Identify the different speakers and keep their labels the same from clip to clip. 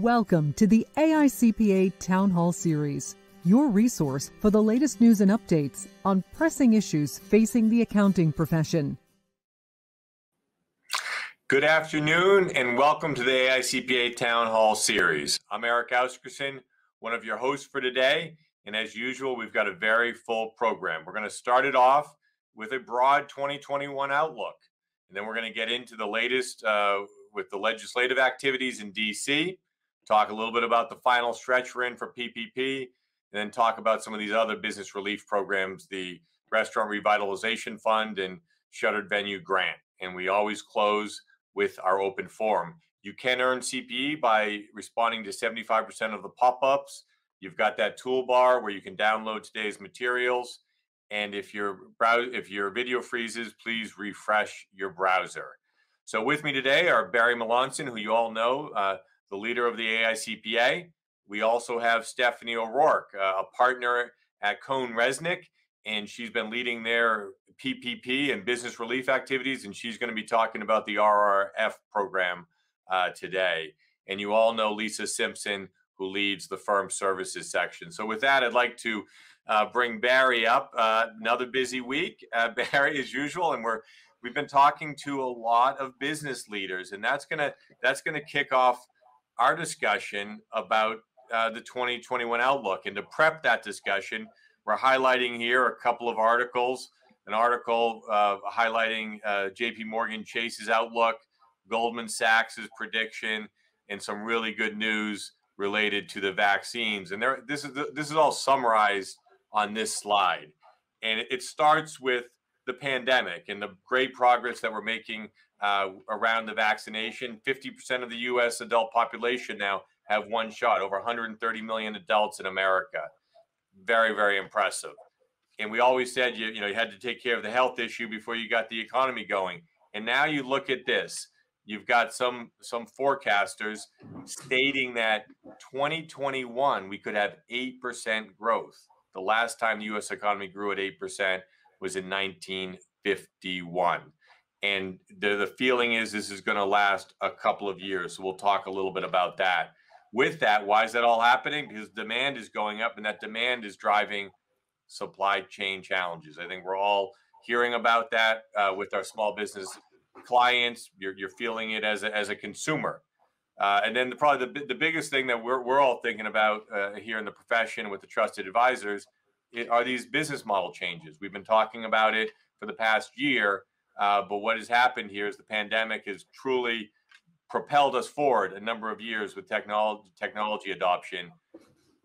Speaker 1: Welcome to the AICPA Town Hall Series, your resource for the latest news and updates on pressing issues facing the accounting profession.
Speaker 2: Good afternoon and welcome to the AICPA Town Hall Series. I'm Eric Asgeirsson, one of your hosts for today. And as usual, we've got a very full program. We're going to start it off with a broad 2021 outlook. And then we're going to get into the latest uh, with the legislative activities in DC talk a little bit about the final stretch we're in for PPP, and then talk about some of these other business relief programs, the Restaurant Revitalization Fund and Shuttered Venue Grant. And we always close with our open forum. You can earn CPE by responding to 75% of the pop ups. You've got that toolbar where you can download today's materials. And if your browse, if your video freezes, please refresh your browser. So with me today are Barry Melancon, who you all know, uh, the leader of the AICPA. We also have Stephanie O'Rourke, uh, a partner at Cone CohnReznick, and she's been leading their PPP and business relief activities, and she's going to be talking about the RRF program uh, today. And you all know Lisa Simpson, who leads the firm services section. So, with that, I'd like to uh, bring Barry up. Uh, another busy week, uh, Barry, as usual, and we're we've been talking to a lot of business leaders, and that's gonna that's gonna kick off our discussion about uh, the 2021 outlook. And to prep that discussion, we're highlighting here a couple of articles. An article uh, highlighting uh, JP Morgan Chase's outlook, Goldman Sachs's prediction, and some really good news related to the vaccines. And there, this is this is all summarized on this slide, and it, it starts with the pandemic and the great progress that we're making uh, around the vaccination. 50% of the U.S. adult population now have one shot, over 130 million adults in America. Very, very impressive. And we always said you, you know you had to take care of the health issue before you got the economy going. And now you look at this. You've got some some forecasters stating that 2021 we could have 8% growth. The last time the US economy grew at 8% was in 1951 and the, the feeling is this is going to last a couple of years. So we'll talk a little bit about that. With that, why is that all happening? Because demand is going up, and that demand is driving supply chain challenges. I think we're all hearing about that uh, with our small business clients. You're, you're feeling it as a, as a consumer. Uh, and then the, probably the, the biggest thing that we're, we're all thinking about uh, here in the profession with the trusted advisors are these business model changes. We've been talking about it for the past year uh, but what has happened here is the pandemic has truly propelled us forward a number of years with technology technology adoption,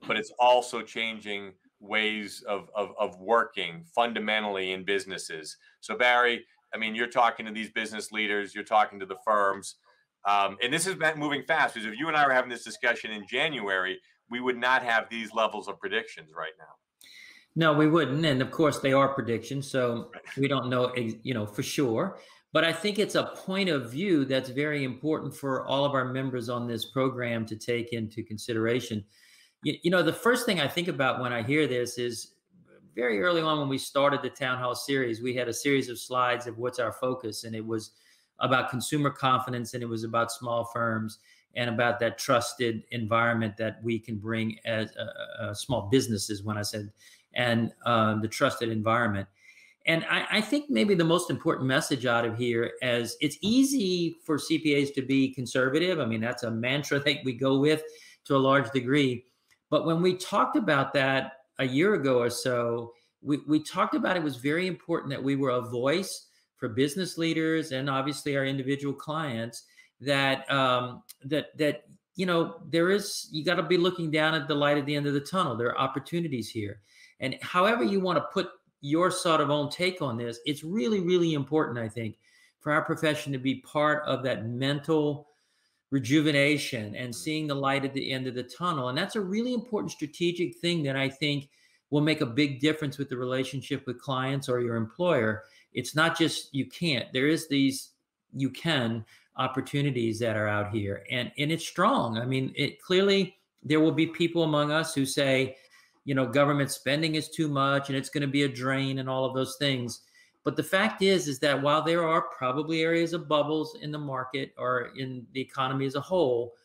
Speaker 2: but it's also changing ways of, of, of working fundamentally in businesses. So Barry, I mean, you're talking to these business leaders, you're talking to the firms, um, and this is moving fast because if you and I were having this discussion in January, we would not have these levels of predictions right now.
Speaker 3: No, we wouldn't. And of course, they are predictions, so we don't know, you know, for sure. But I think it's a point of view that's very important for all of our members on this program to take into consideration. You, you know, the first thing I think about when I hear this is very early on when we started the town hall series, we had a series of slides of what's our focus, and it was about consumer confidence and it was about small firms and about that trusted environment that we can bring as uh, uh, small businesses. When I said and uh, the trusted environment. And I, I, think maybe the most important message out of here is it's easy for CPAs to be conservative. I mean, that's a mantra that we go with to a large degree. But when we talked about that a year ago or so, we, we talked about it was very important that we were a voice for business leaders and obviously our individual clients that um, that that you know there is you got to be looking down at the light at the end of the tunnel. There are opportunities here. And however you want to put your sort of own take on this, it's really, really important, I think, for our profession to be part of that mental rejuvenation and mm-hmm. seeing the light at the end of the tunnel. And that's a really important strategic thing that I think will make a big difference with the relationship with clients or your employer. It's not just you can't, there is these you can opportunities that are out here and and it's strong i mean it clearly there will be people among us who say you know, government spending is too much and it's going to be a drain and all of those things. But the fact is, is that while there are probably areas of bubbles in the market or in the economy as a whole,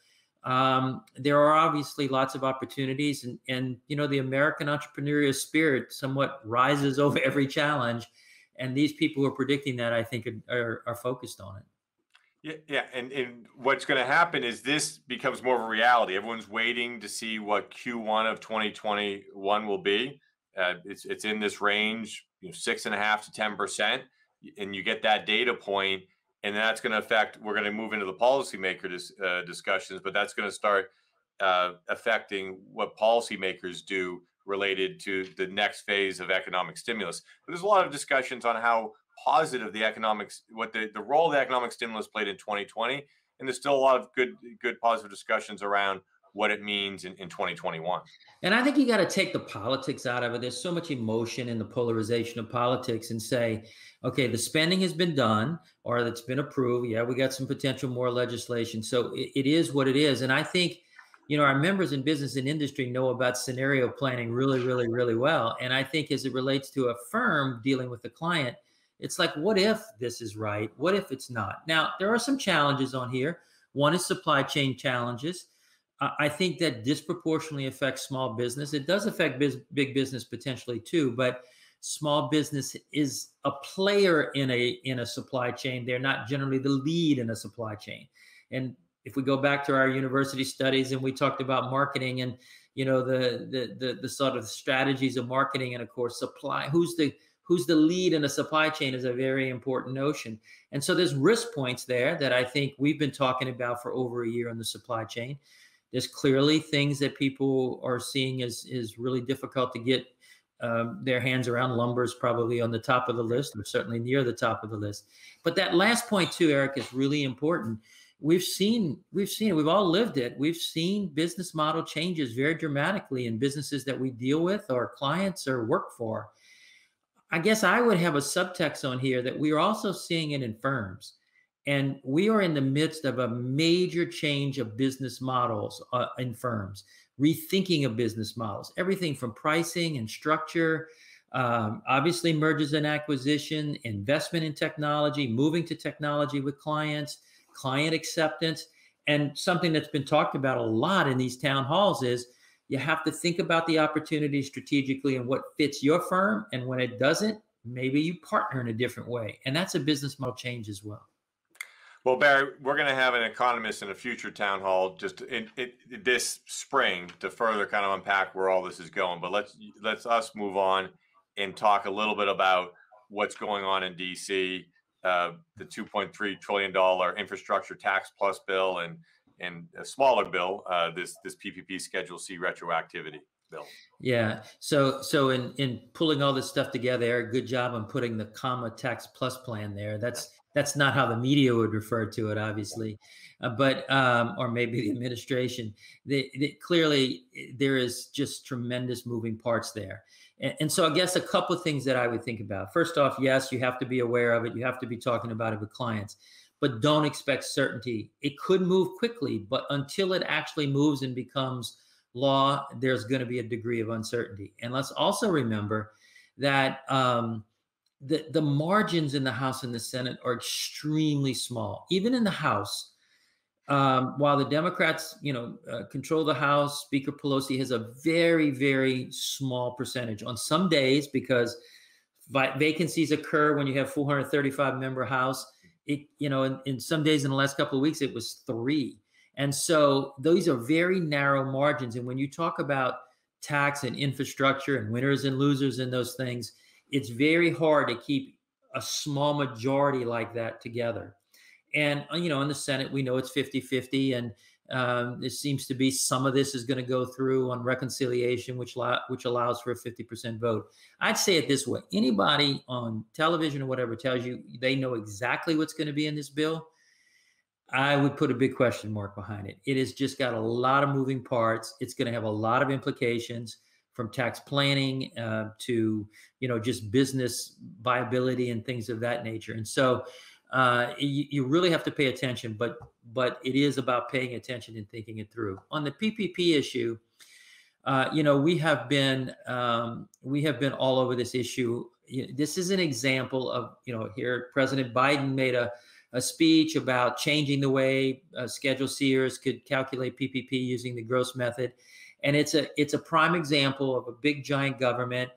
Speaker 3: um, there are obviously lots of opportunities, and and you know the American entrepreneurial spirit somewhat rises over every challenge, and these people who are predicting that I think are, are, are focused on it.
Speaker 2: Yeah, yeah, and and what's going to happen is this becomes more of a reality. Everyone's waiting to see what Q1 of 2021 will be. Uh, it's it's in this range, you know, six and a half to ten percent, and you get that data point, and that's going to affect. We're going to move into the policymaker dis, uh, discussions, but that's going to start uh, affecting what policymakers do related to the next phase of economic stimulus. But there's a lot of discussions on how positive the economics, what the, the role the economic stimulus played in 2020, and there's still a lot of good good positive discussions around what it means in, in 2021.
Speaker 3: And I think you got to take the politics out of it. There's so much emotion in the polarization of politics and say, okay, the spending has been done or it's been approved. Yeah, we got some potential more legislation. So it, it is what it is. And I think, you know, our members in business and industry know about scenario planning really, really, really well. And I think as it relates to a firm dealing with a client, it's like, what if this is right? What if it's not? Now, there are some challenges on here. One is supply chain challenges. I think that disproportionately affects small business. It does affect biz, big business potentially too, but small business is a player in a in a supply chain. They're not generally the lead in a supply chain. And if we go back to our university studies and we talked about marketing and you know the the the, the sort of strategies of marketing and of course supply, who's the who's the lead in a supply chain is a very important notion. And so there's risk points there that I think we've been talking about for over a year in the supply chain. There's clearly things that people are seeing as is really difficult to get um, their hands around. Lumber is probably on the top of the list, or certainly near the top of the list. But that last point too, Eric, is really important. We've seen, we've seen. We've all lived it. We've seen business model changes very dramatically in businesses that we deal with, or clients, or work for. I guess I would have a subtext on here that we are also seeing it in firms. And we are in the midst of a major change of business models uh, in firms, rethinking of business models, everything from pricing and structure, um, obviously mergers and acquisition, investment in technology, moving to technology with clients, client acceptance. And something that's been talked about a lot in these town halls is you have to think about the opportunity strategically and what fits your firm. And when it doesn't, maybe you partner in a different way. And that's a business model change as well.
Speaker 2: Well, Barry, we're going to have an economist in a future town hall just in, in, this spring to further kind of unpack where all this is going. But let's let's us move on and talk a little bit about what's going on in DC, uh, the 2.3 trillion dollar infrastructure tax plus bill, and and a smaller bill, uh, this this PPP Schedule C retroactivity bill.
Speaker 3: Yeah. So so in in pulling all this stuff together, Eric, good job on putting the comma tax plus plan there. That's that's not how the media would refer to it, obviously, uh, but um, or maybe the administration. They, they, clearly, there is just tremendous moving parts there, and, and so I guess a couple of things that I would think about. First off, yes, you have to be aware of it. You have to be talking about it with clients, but don't expect certainty. It could move quickly, but until it actually moves and becomes law, there's going to be a degree of uncertainty. And let's also remember that. Um, the, the margins in the House and the Senate are extremely small. Even in the House, um, while the Democrats, you know, uh, control the House, Speaker Pelosi has a very, very small percentage on some days because vacancies occur when you have 435 member House. It, you know, in, in some days in the last couple of weeks, it was three. And so those are very narrow margins. And when you talk about tax and infrastructure and winners and losers and those things, it's very hard to keep a small majority like that together. And, uh, you know, in the Senate, we know it's 50 50. And um, it seems to be some of this is going to go through on reconciliation, which, which allows for a 50% vote. I'd say it this way anybody on television or whatever tells you they know exactly what's going to be in this bill. I would put a big question mark behind it. It has just got a lot of moving parts. It's going to have a lot of implications from tax planning uh, to you know just business viability and things of that nature and so uh, you, you, really have to pay attention but but it is about paying attention and thinking it through. On the ppp issue uh, you know we have been um, we have been all over this issue. This is an example of you know here president biden made a a speech about changing the way uh, schedule seers could calculate PPP using the gross method, and it's a it's a prime example of a big giant government,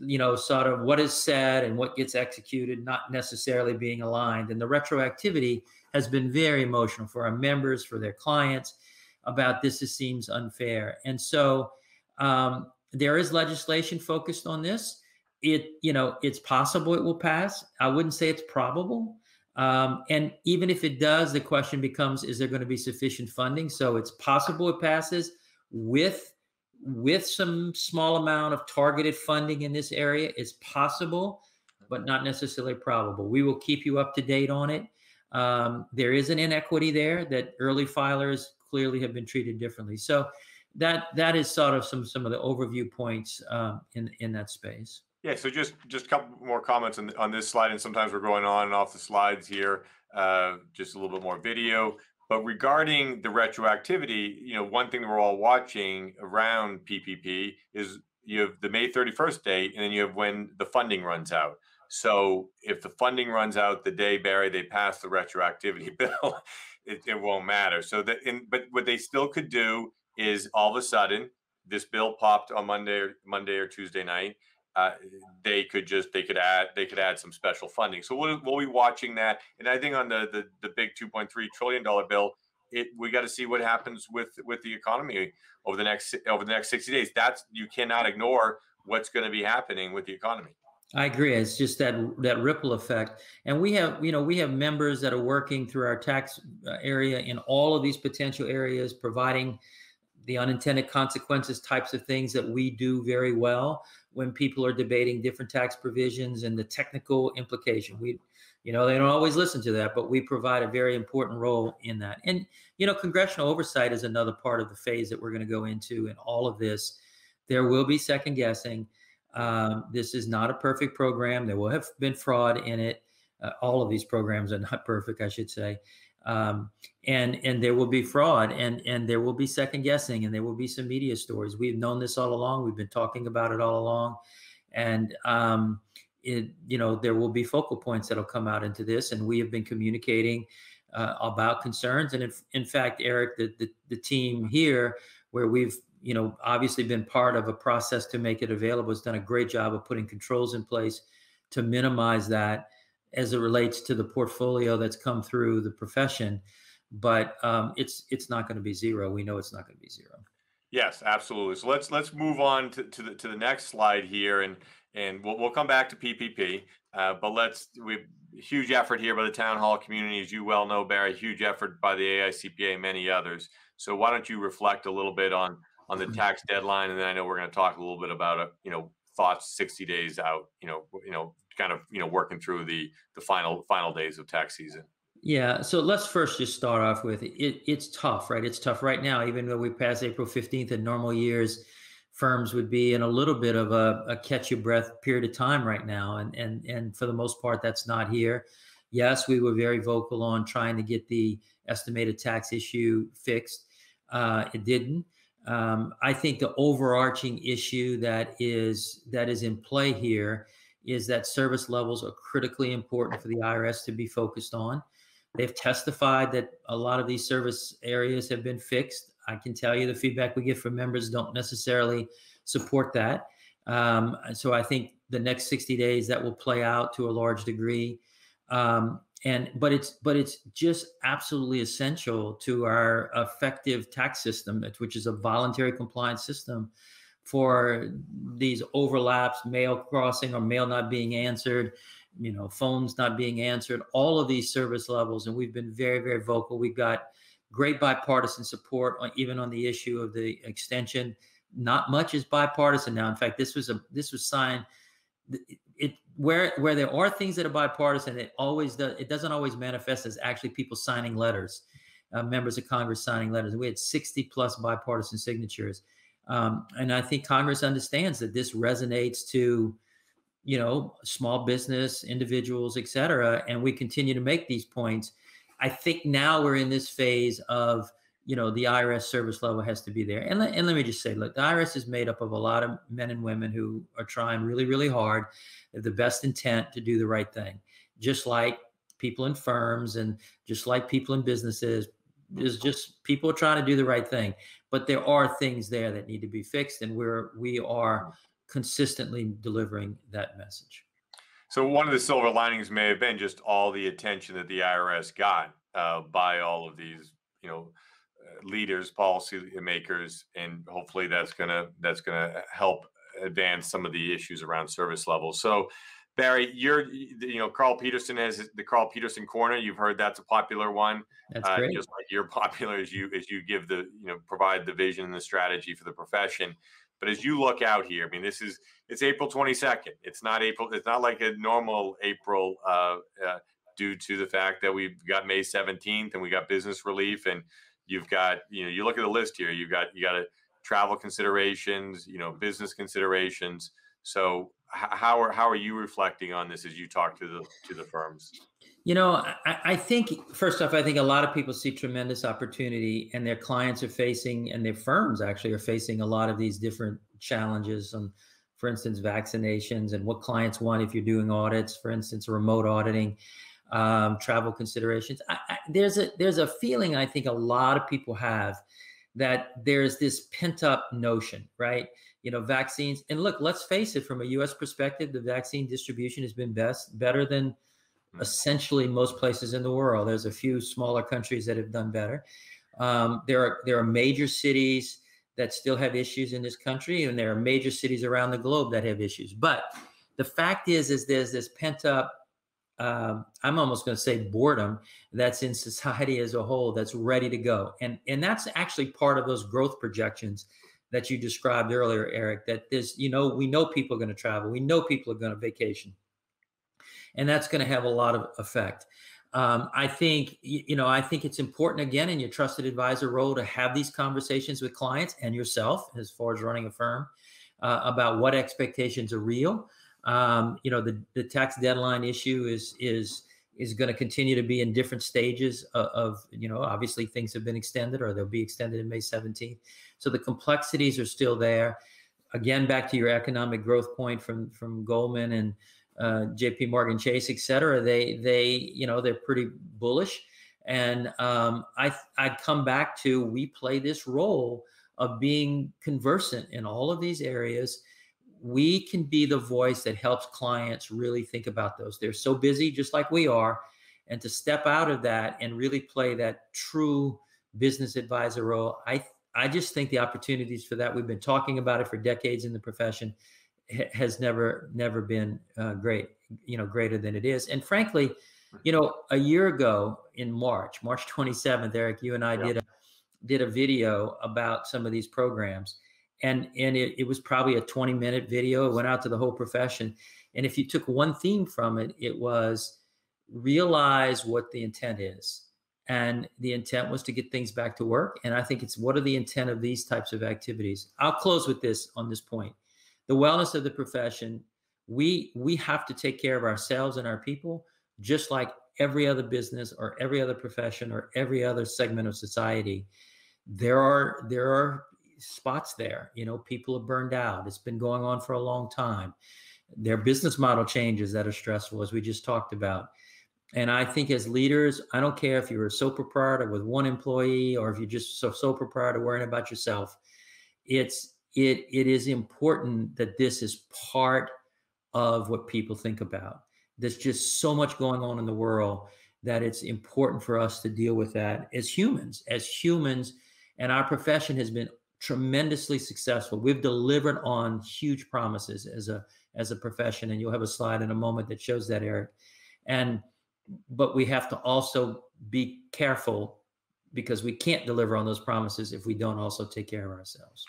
Speaker 3: you know, sort of what is said and what gets executed not necessarily being aligned, and the retroactivity has been very emotional for our members, for their clients, about this. It seems unfair, and so um, there is legislation focused on this. It you know it's possible it will pass. I wouldn't say it's probable um, and even if it does, the question becomes: Is there going to be sufficient funding? So it's possible it passes with with some small amount of targeted funding in this area. It's possible, but not necessarily probable. We will keep you up to date on it. Um, there is an inequity there that early filers clearly have been treated differently. So that that is sort of some some of the overview points um, in in that space.
Speaker 2: Yeah, so just just a couple more comments on, on this slide, and sometimes we're going on and off the slides here. Uh, just a little bit more video. But regarding the retroactivity, you know, one thing that we're all watching around PPP is you have the May 31st date, and then you have when the funding runs out. So if the funding runs out the day Barry they pass the retroactivity bill, it, it won't matter. So that, in, but what they still could do is all of a sudden this bill popped on Monday or Monday or Tuesday night uh, they could just they could add they could add some special funding. So we'll, we'll be watching that. And I think on the the, the big 2.3 trillion dollar bill, it we got to see what happens with with the economy over the next over the next 60 days. That's you cannot ignore what's going to be happening with the economy.
Speaker 3: I agree. It's just that that ripple effect, and we have you know we have members that are working through our tax uh, area in all of these potential areas, providing the unintended consequences types of things that we do very well when people are debating different tax provisions and the technical implication. We, you know, they don't always listen to that, but we provide a very important role in that. And, you know, congressional oversight is another part of the phase that we're going to go into in all of this. There will be second guessing. Um, this is not a perfect program. There will have been fraud in it. Uh, all of these programs are not perfect, I should say. Um, and and there will be fraud and and there will be second guessing and there will be some media stories. We've known this all along. We've been talking about it all along. And um, it you know there will be focal points that'll come out into this and we have been communicating uh, about concerns. And in, in fact eric the, the the team here where we've you know obviously been part of a process to make it available has done a great job of putting controls in place to minimize that as it relates to the portfolio that's come through the profession, but um, it's it's not going to be zero. We know it's not going to be zero.
Speaker 2: Yes, absolutely. So let's let's move on to, to the to the next slide here, and and we'll we'll come back to PPP. Uh, but let's we huge effort here by the town hall community, as you well know, Barry. Huge effort by the AICPA and many others. So why don't you reflect a little bit on on the tax deadline, and then I know we're going to talk a little bit about it. You know, thoughts 60 days out. You know, you know, kind of you know working through the the final final days of tax season?
Speaker 3: Yeah, so let's first just start off with it. It's tough, right? It's tough right now. Even though we pass April fifteenth in normal years, firms would be in a little bit of a, a catch your breath period of time right now, and and and for the most part, that's not here. Yes, we were very vocal on trying to get the estimated tax issue fixed. Uh, it didn't. Um, I think the overarching issue that is that is in play here is that service levels are critically important for the IRS to be focused on. They've testified that a lot of these service areas have been fixed. I can tell you the feedback we get from members don't necessarily support that. Um, so I think the next 60 days that will play out to a large degree. Um, and but it's but it's just absolutely essential to our effective tax system, which is a voluntary compliance system for these overlaps, mail crossing or mail not being answered, you know, phones not being answered, all of these service levels. And we've been very, very vocal. We've got great bipartisan support, on, even on the issue of the extension. Not much is bipartisan now. In fact, this was a this was signed. It where where there are things that are bipartisan, it always does. It doesn't always manifest as actually people signing letters, uh, members of Congress signing letters. We had 60 plus bipartisan signatures um, and I think Congress understands that this resonates to, you know, small business, individuals, et cetera. And we continue to make these points. I think now we're in this phase of, you know, the IRS service level has to be there. And, and let me just say, look, the IRS is made up of a lot of men and women who are trying really, really hard, the best intent to do the right thing. Just like people in firms and just like people in businesses is just people trying to do the right thing but there are things there that need to be fixed and we're we are consistently delivering that message
Speaker 2: so one of the silver linings may have been just all the attention that the irs got uh, by all of these you know leaders policy makers and hopefully that's gonna that's gonna help advance some of the issues around service levels so Barry, you're, you know, Carl Peterson has the Carl Peterson corner. You've heard that's a popular one.
Speaker 3: That's uh, great.
Speaker 2: Just like you're popular as you as you give the, you know, provide the vision and the strategy for the profession. But as you look out here, I mean, this is it's April 22nd. It's not April. It's not like a normal April uh, uh, due to the fact that we've got May 17th and we got business relief and you've got, you know, you look at the list here. you've got you got a travel considerations, you know, business considerations. So how are how are you reflecting on this as you talk to the to the firms?
Speaker 3: You know, I, I, think first off, I think a lot of people see tremendous opportunity, and their clients are facing, and their firms actually are facing a lot of these different challenges. and, for instance, vaccinations and what clients want if you're doing audits, for instance, remote auditing, um, travel considerations. I, I, there's a there's a feeling I think a lot of people have that there's this pent up notion, right? you know, vaccines. And look, let's face it, from a U.S. perspective, the vaccine distribution has been best, better than hmm. essentially most places in the world. There's a few smaller countries that have done better. Um, there are there are major cities that still have issues in this country, and there are major cities around the globe that have issues. But the fact is, is there's this pent up. Um, I'm almost going to say boredom that's in society as a whole that's ready to go, and and that's actually part of those growth projections that you described earlier, Eric, that this, you know, we know people are going to travel, we know people are going to vacation, and that's going to have a lot of effect. Um, I think, you know, I think it's important again in your trusted advisor role to have these conversations with clients and yourself as far as running a firm uh, about what expectations are real. Um, you know, the, the tax deadline issue is, is, is going to continue to be in different stages of, of, you know, obviously things have been extended or they'll be extended in May 17th. So the complexities are still there. Again, back to your economic growth point from from Goldman and uh, J.P. Morgan Chase, et cetera. They they you know they're pretty bullish, and um, I I come back to we play this role of being conversant in all of these areas. We can be the voice that helps clients really think about those. They're so busy, just like we are, and to step out of that and really play that true business advisor role, I I just think the opportunities for that we've been talking about it for decades in the profession has never never been uh, great you know greater than it is and frankly you know a year ago in march march 27th eric you and i yeah. did a did a video about some of these programs and and it, it was probably a 20 minute video. It went out to the whole profession. And if you took one theme from it it was realize what the intent is. And the intent was to get things back to work. And i think it's what are the intent of these types of activities? I'll close with this on this point. The wellness of the profession we we have to take care of ourselves and our people just like every other business or every other profession or every other segment of society. There are there are spots there you know people are burned out it's been going on for a long time their business model changes that are stressful as we just talked about and I think as leaders, I don't care if you're a sole proprietor with one employee or if you're just a sole proprietor worrying about yourself. It's it it is important that this is part of what people think about. There's just so much going on in the world that it's important for us to deal with that as humans. As humans, and our profession has been tremendously successful. We've delivered on huge promises as a as a profession, and you'll have a slide in a moment that shows that, Eric. And but we have to also be careful because we can't deliver on those promises if we don't also take care of ourselves.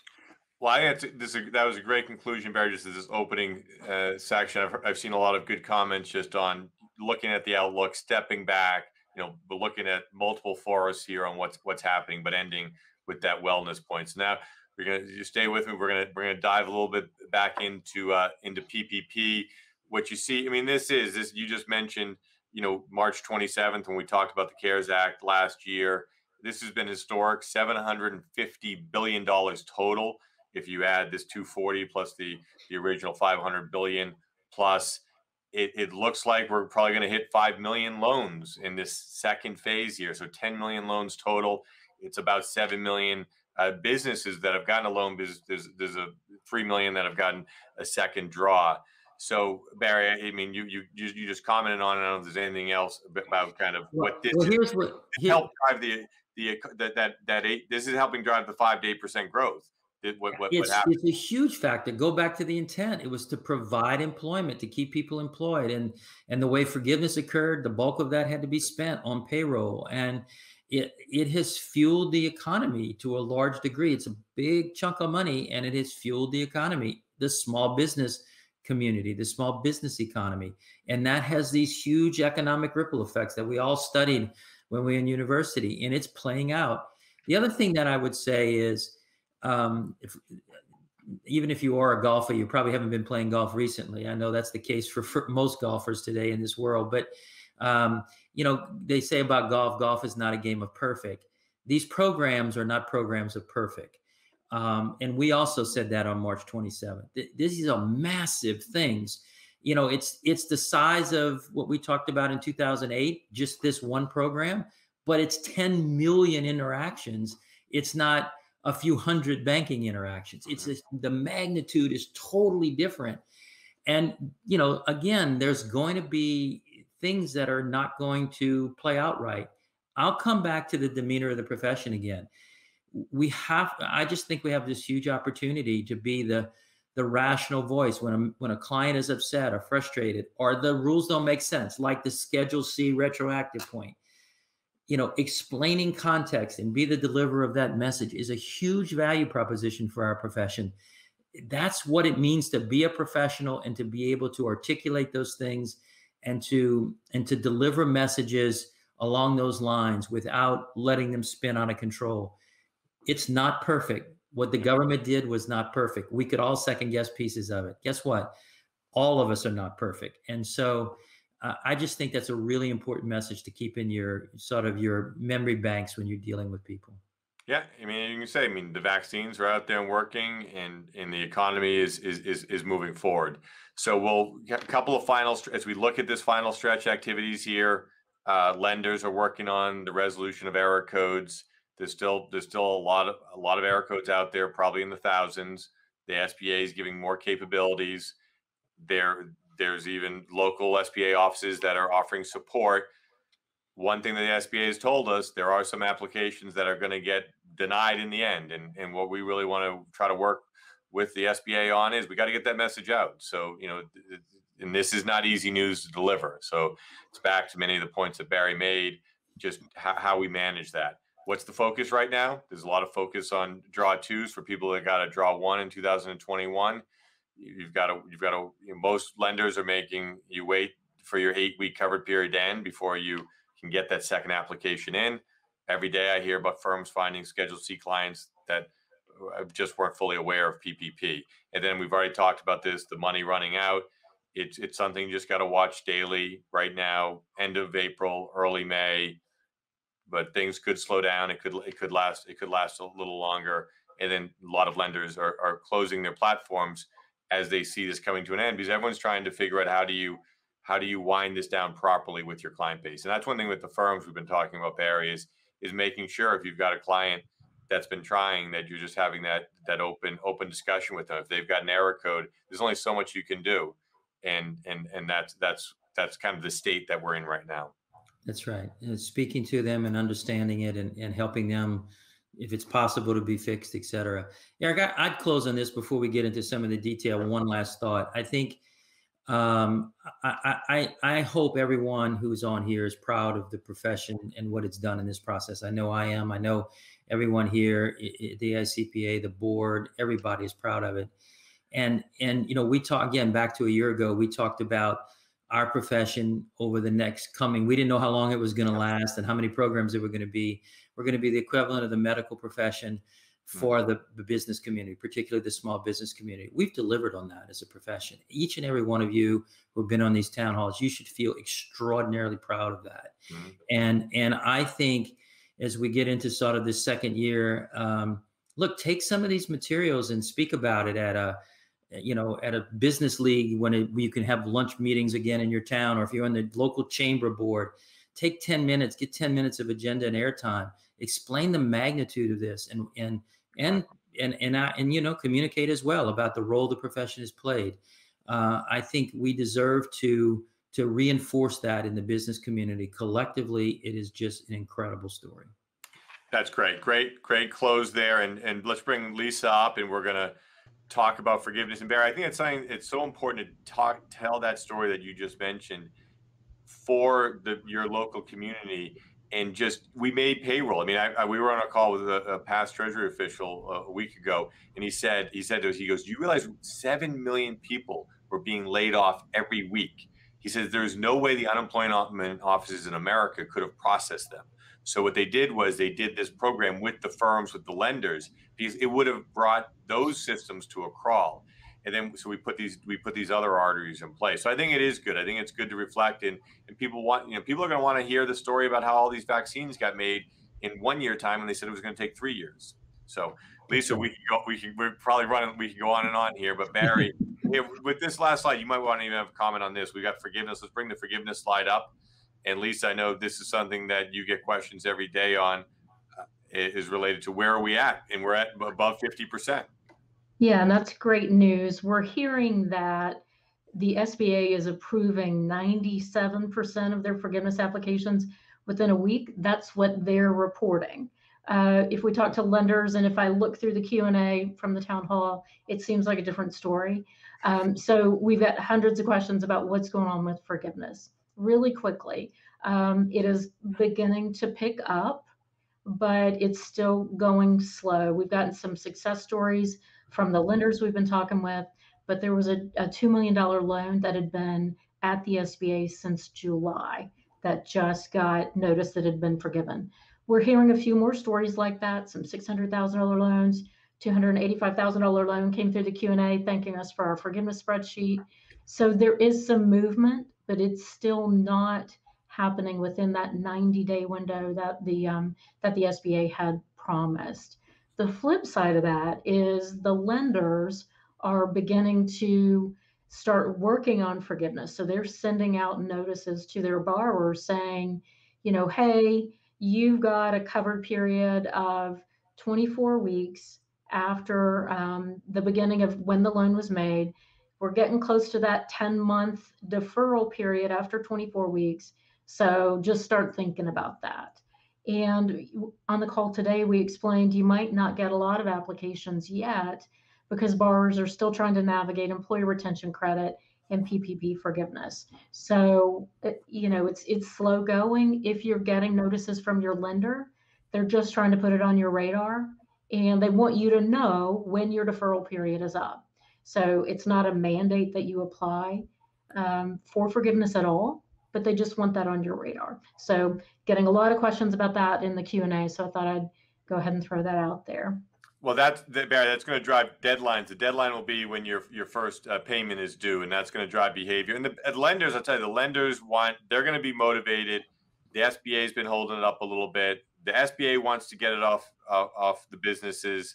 Speaker 2: Well, I think this that was a great conclusion, Barry. Just this opening uh, section, I've, I've seen a lot of good comments just on looking at the outlook, stepping back. You know, but looking at multiple forests here on what's what's happening, but ending with that wellness point. So now we're gonna you stay with me. We're gonna we're gonna dive a little bit back into uh, into PPP. What you see, I mean, this is this you just mentioned you know, March 27th when we talked about the CARES Act last year. This has been historic, $750 billion total. If you add this 240 plus the, the original 500 billion plus, it, it looks like we're probably going to hit 5 million loans in this second phase here. So 10 million loans total. It's about 7 million uh, businesses that have gotten a loan. There's, there's a 3 million that have gotten a second draw. So Barry, I mean, you you you just commented on it. I don't know if there's anything else about kind of what this well, here's what, here, help drive the the that that that eight. This is helping drive the five to eight percent growth.
Speaker 3: What, what, it's, what it's a huge factor. Go back to the intent. It was to provide employment, to keep people employed, and and the way forgiveness occurred, the bulk of that had to be spent on payroll, and it it has fueled the economy to a large degree. It's a big chunk of money, and it has fueled the economy, the small business community, the small business economy, and that has these huge economic ripple effects that we all studied when we were in university, and it's playing out. The other thing that I would say is um, if, even if you are a golfer, you probably haven't been playing golf recently. I know that's the case for, for most golfers today in this world. But um, you know, they say about golf, golf is not a game of perfect. These programs are not programs of perfect. Um, and we also said that on March 27th. These are massive things. You know, it's it's the size of what we talked about in 2008, just this one program, but it's 10 million interactions. It's not a few hundred banking interactions. It's mm-hmm. the magnitude is totally different. And you know, again, there's going to be things that are not going to play out right. I'll come back to the demeanor of the profession again. We have I just think we have this huge opportunity to be the the rational voice when a, when a client is upset or frustrated or the rules don't make sense, like the Schedule C retroactive point you know, explaining context and be the deliverer of that message is a huge value proposition for our profession. That's what it means to be a professional and to be able to articulate those things and to and to deliver messages along those lines without letting them spin out of control. It's not perfect. What the government did was not perfect. We could all second guess pieces of it. Guess what? All of us are not perfect. And so uh, I just think that's a really important message to keep in your sort of your memory banks when you're dealing with people.
Speaker 2: Yeah, I mean, you can say, I mean, the vaccines are out there and working, and and the economy is is is, is moving forward. So we'll get a couple of final as we look at this final stretch activities here. Uh, lenders are working on the resolution of error codes. There's still there's still a lot of a lot of error codes out there, probably in the thousands. The SBA is giving more capabilities. There there's even local SBA offices that are offering support. One thing that the SBA has told us, there are some applications that are going to get denied in the end. And, and what we really want to try to work with the SBA on is we got to get that message out. So, you know, and this is not easy news to deliver. So it's back to many of the points that Barry made, just how, we manage that. What's the focus right now? There's a lot of focus on draw twos for people that got a draw one in 2021 you've got to you've got to you know, most lenders are making you wait for your eight week covered period end before you can get that second application in every day i hear about firms finding schedule c clients that Uh, just weren't fully aware of ppp and then we've already talked about this the money running out. It's it's something you just got to watch daily right now end of april early may. But things could slow down. It could it could last it could last a little longer. And then a lot of lenders are, are closing their platforms as they see this coming to an end because everyone's trying to figure out how do you how do you wind this down properly with your client base? And that's one thing with the firms we've been talking about barry is is making sure if you've got a client that's been trying that you're just having that that open open discussion with them if they've got an error code there's only so much you can do and and and that's that's that's kind of the state that we're in right now
Speaker 3: that's right and speaking to them and understanding it and, and helping them if it's possible to be fixed, et cetera. Eric, I, would close on this before we get into some of the detail. One last thought. I think um, I, I, I hope everyone who's on here is proud of the profession and what it's done in this process. I know I am. I know everyone here, the ICPA, the board, everybody is proud of it. And and you know, we talked again back to a year ago. We talked about our profession over the next coming. We didn't know how long it was going to last and how many programs there were going to be. We're going to be the equivalent of the medical profession hmm. for the, the business community, particularly the small business community. We've delivered on that as a profession. Each and every one of you who've been on these town halls, you should feel extraordinarily proud of that. Mm-hmm. And and I think as we get into sort of this second year, um, look, take some of these materials and speak about it at a you know, at a business league when it, you can have lunch meetings again in your town, or if you're on the local chamber board, take 10 minutes, get 10 minutes of agenda and airtime, explain the magnitude of this and, and, and, and, and, I, and, you know, communicate as well about the role the profession has played. Uh, I think we deserve to, to reinforce that in the business community. Collectively, it is just an incredible story.
Speaker 2: That's great. Great, great close there. And, and let's bring Lisa up and we're going to talk about forgiveness. And Barry, I think it's something, it's so important to talk, tell that story that you just mentioned for the your local community and just we made payroll. I mean, I, I, we were on a call with a, a past Treasury official uh, a week ago, and he said he said to us, he goes, "Do you realize seven million people were being laid off every week?" He says, "There's no way the unemployment offices in America could have processed them." So what they did was they did this program with the firms, with the lenders, because it would have brought those systems to a crawl and then so we put these we put these other arteries in place. So I think it is good. I think it's good to reflect and and people want you know people are going to want to hear the story about how all these vaccines got made in one year time and they said it was going to take three years. So Lisa, we can go. We can. We're probably running. We can go on and on here. But Barry, with this last slide, you might want to even have a comment on this. We got forgiveness. Let's bring the forgiveness slide up. And Lisa, I know this is something that you get questions every day on. Uh, is related to where are we at, and we're at above fifty percent.
Speaker 4: Yeah, and that's great news. We're hearing that the SBA is approving 97% of their forgiveness applications within a week. That's what they're reporting. Uh, if we talk to lenders and if I look through the Q&A from the town hall, it seems like a different story. Um, so we've got hundreds of questions about what's going on with forgiveness. Really quickly, um, it is beginning to pick up, but it's still going slow. We've gotten some success stories from the lenders we've been talking with, but there was a, a $2 million loan that had been at the SBA since July that just got notice that had been forgiven. We're hearing a few more stories like that, some $600,000 loans, $285,000 loan came through the Q&A thanking us for our forgiveness spreadsheet. So there is some movement, but it's still not happening within that 90 day window that the um, that the SBA had promised. The flip side of that is the lenders are beginning to start working on forgiveness. So they're sending out notices to their borrowers saying, you know, hey, you've got a covered period of 24 weeks after um, the beginning of when the loan was made. We're getting close to that 10 month deferral period after 24 weeks. So just start thinking about that. And on the call today, we explained you might not get a lot of applications yet because borrowers are still trying to navigate employee retention credit and PPP forgiveness. So, you know, it's it's slow going. If you're getting notices from your lender, they're just trying to put it on your radar and they want you to know when your deferral period is up. So it's not a mandate that you apply um, for forgiveness at all but they just want that on your radar. So getting a lot of questions about that in the Q&A. So I thought I'd go ahead and throw that out there.
Speaker 2: Well, that's Barry. That's going to drive deadlines. The deadline will be when your your first uh, payment is due, and that's going to drive behavior. And the and lenders, I'll tell you, the lenders want they're going to be motivated. The SBA has been holding it up a little bit. The SBA wants to get it off uh, off the businesses,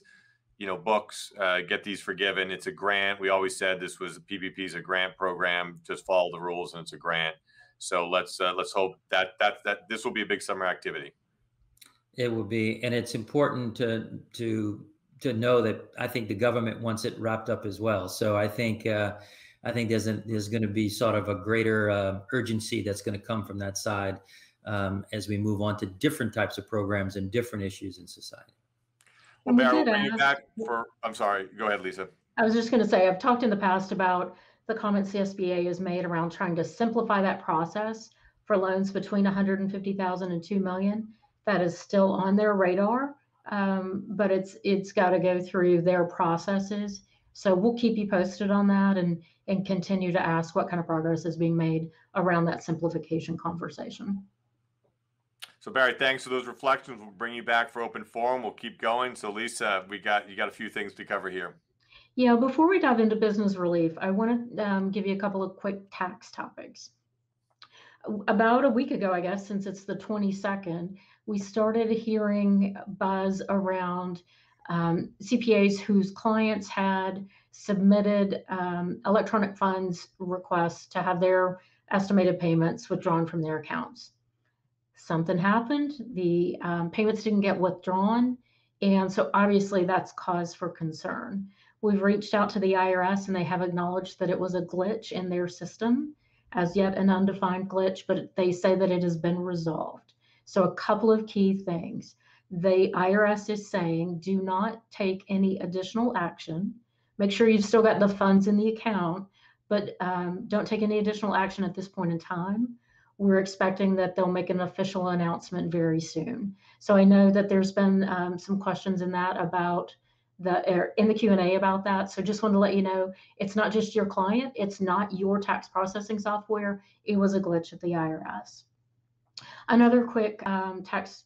Speaker 2: you know, books. Uh, get these forgiven. It's a grant. We always said this was PPP is a grant program. Just follow the rules, and it's a grant. So let's uh, let's hope that that that this will be a big summer activity.
Speaker 3: It will be, and it's important to to to know that I think the government wants it wrapped up as well. So I think uh, I think there's a, there's going to be sort of a greater uh, urgency that's going to come from that side um, as we move on to different types of programs and different issues in society.
Speaker 2: Well, Barry, we'll bring you back for. I'm sorry. Go ahead, Lisa.
Speaker 4: I was just going to say I've talked in the past about the comments CSBA SBA has made around trying to simplify that process for loans between 150,000 and 2 million. That is still on their radar, um, but it's it's got to go through their processes. So we'll keep you posted on that and and continue to ask what kind of progress is being made around that simplification conversation.
Speaker 2: So Barry, thanks for those reflections. We'll bring you back for open forum. We'll keep going. So Lisa, we got you got a few things to cover here.
Speaker 4: Yeah, before we dive into business relief, I want to um, give you a couple of quick tax topics. About a week ago, I guess, since it's the 22nd, we started hearing buzz around um, CPAs whose clients had submitted um, electronic funds requests to have their estimated payments withdrawn from their accounts. Something happened, the um, payments didn't get withdrawn, and so obviously that's cause for concern. We've reached out to the IRS and they have acknowledged that it was a glitch in their system, as yet an undefined glitch, but they say that it has been resolved. So, a couple of key things. The IRS is saying do not take any additional action. Make sure you've still got the funds in the account, but um, don't take any additional action at this point in time. We're expecting that they'll make an official announcement very soon. So I know that there's been um, some questions in that about the er, in the Q&A about that. So just wanted to let you know, it's not just your client, it's not your tax processing software. It was a glitch at the IRS. Another quick um, tax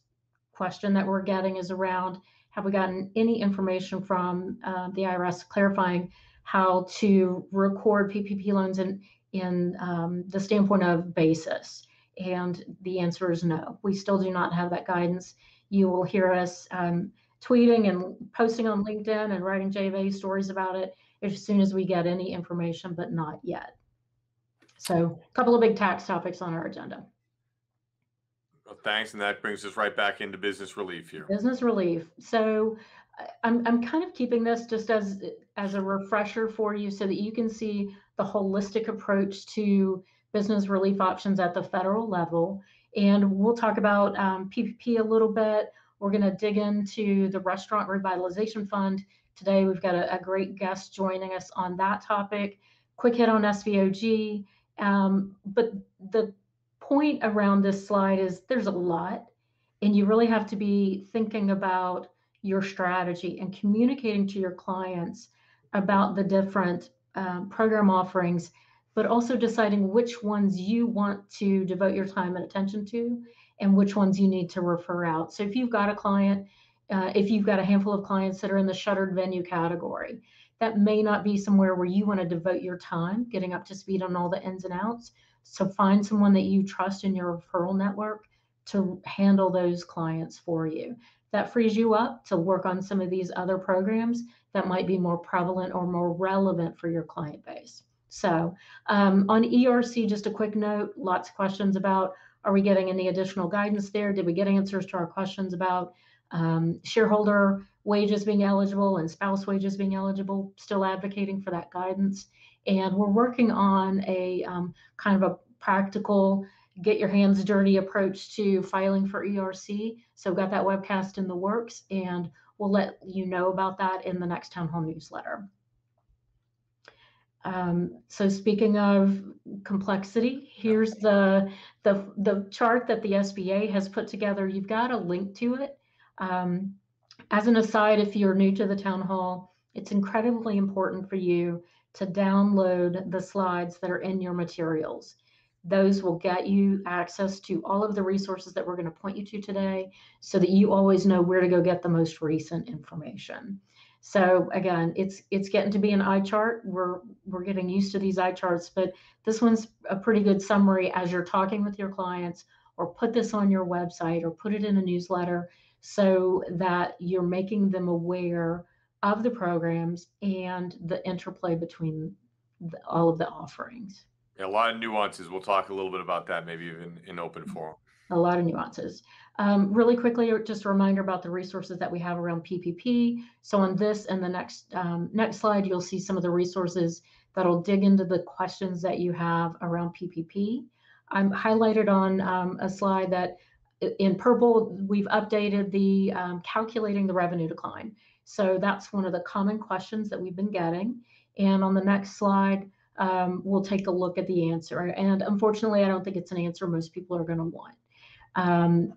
Speaker 4: question that we're getting is around, have we gotten any information from uh, the IRS clarifying how to record PPP loans in, in um, the standpoint of basis? And the answer is no. We still do not have that guidance. You will hear us um, tweeting and posting on LinkedIn and writing JofA stories about it as soon as we get any information, but not yet. So, a couple of big tax topics on our agenda.
Speaker 2: Well, thanks, and that brings us right back into business relief here.
Speaker 4: Business relief. So, I'm I'm kind of keeping this just as as a refresher for you, so that you can see the holistic approach to business relief options at the federal level. And we'll talk about um, PPP a little bit. We're going to dig into the Restaurant Revitalization Fund. Today, we've got a, a great guest joining us on that topic. Quick hit on SVOG. Um, but the point around this slide is there's a lot, and you really have to be thinking about your strategy and communicating to your clients about the different um, program offerings but also deciding which ones you want to devote your time and attention to and which ones you need to refer out. So if you've got a client, uh, if you've got a handful of clients that are in the shuttered venue category, that may not be somewhere where you want to devote your time getting up to speed on all the ins and outs. So find someone that you trust in your referral network to handle those clients for you. That frees you up to work on some of these other programs that might be more prevalent or more relevant for your client base. So um, on ERC, just a quick note, lots of questions about, are we getting any additional guidance there? Did we get answers to our questions about um, shareholder wages being eligible and spouse wages being eligible? Still advocating for that guidance. And we're working on a um, kind of a practical get your hands dirty approach to filing for ERC. So we've got that webcast in the works and we'll let you know about that in the next town hall newsletter. Um, so speaking of complexity, here's the, the, the chart that the SBA has put together. You've got a link to it. Um, as an aside, if you're new to the town hall, it's incredibly important for you to download the slides that are in your materials. Those will get you access to all of the resources that we're going to point you to today so that you always know where to go get the most recent information. So again, it's it's getting to be an eye chart. We're we're getting used to these eye charts, but this one's a pretty good summary as you're talking with your clients or put this on your website or put it in a newsletter so that you're making them aware of the programs and the interplay between the, all of the offerings.
Speaker 2: Yeah, a lot of nuances. We'll talk a little bit about that maybe even in open forum.
Speaker 4: A lot of nuances. Um, really quickly, just a reminder about the resources that we have around PPP. So on this and the next um, next slide, you'll see some of the resources that'll dig into the questions that you have around PPP. I'm highlighted on um, a slide that in purple, we've updated the um, calculating the revenue decline. So that's one of the common questions that we've been getting. And on the next slide, um, we'll take a look at the answer. And unfortunately, I don't think it's an answer most people are going to want. Um,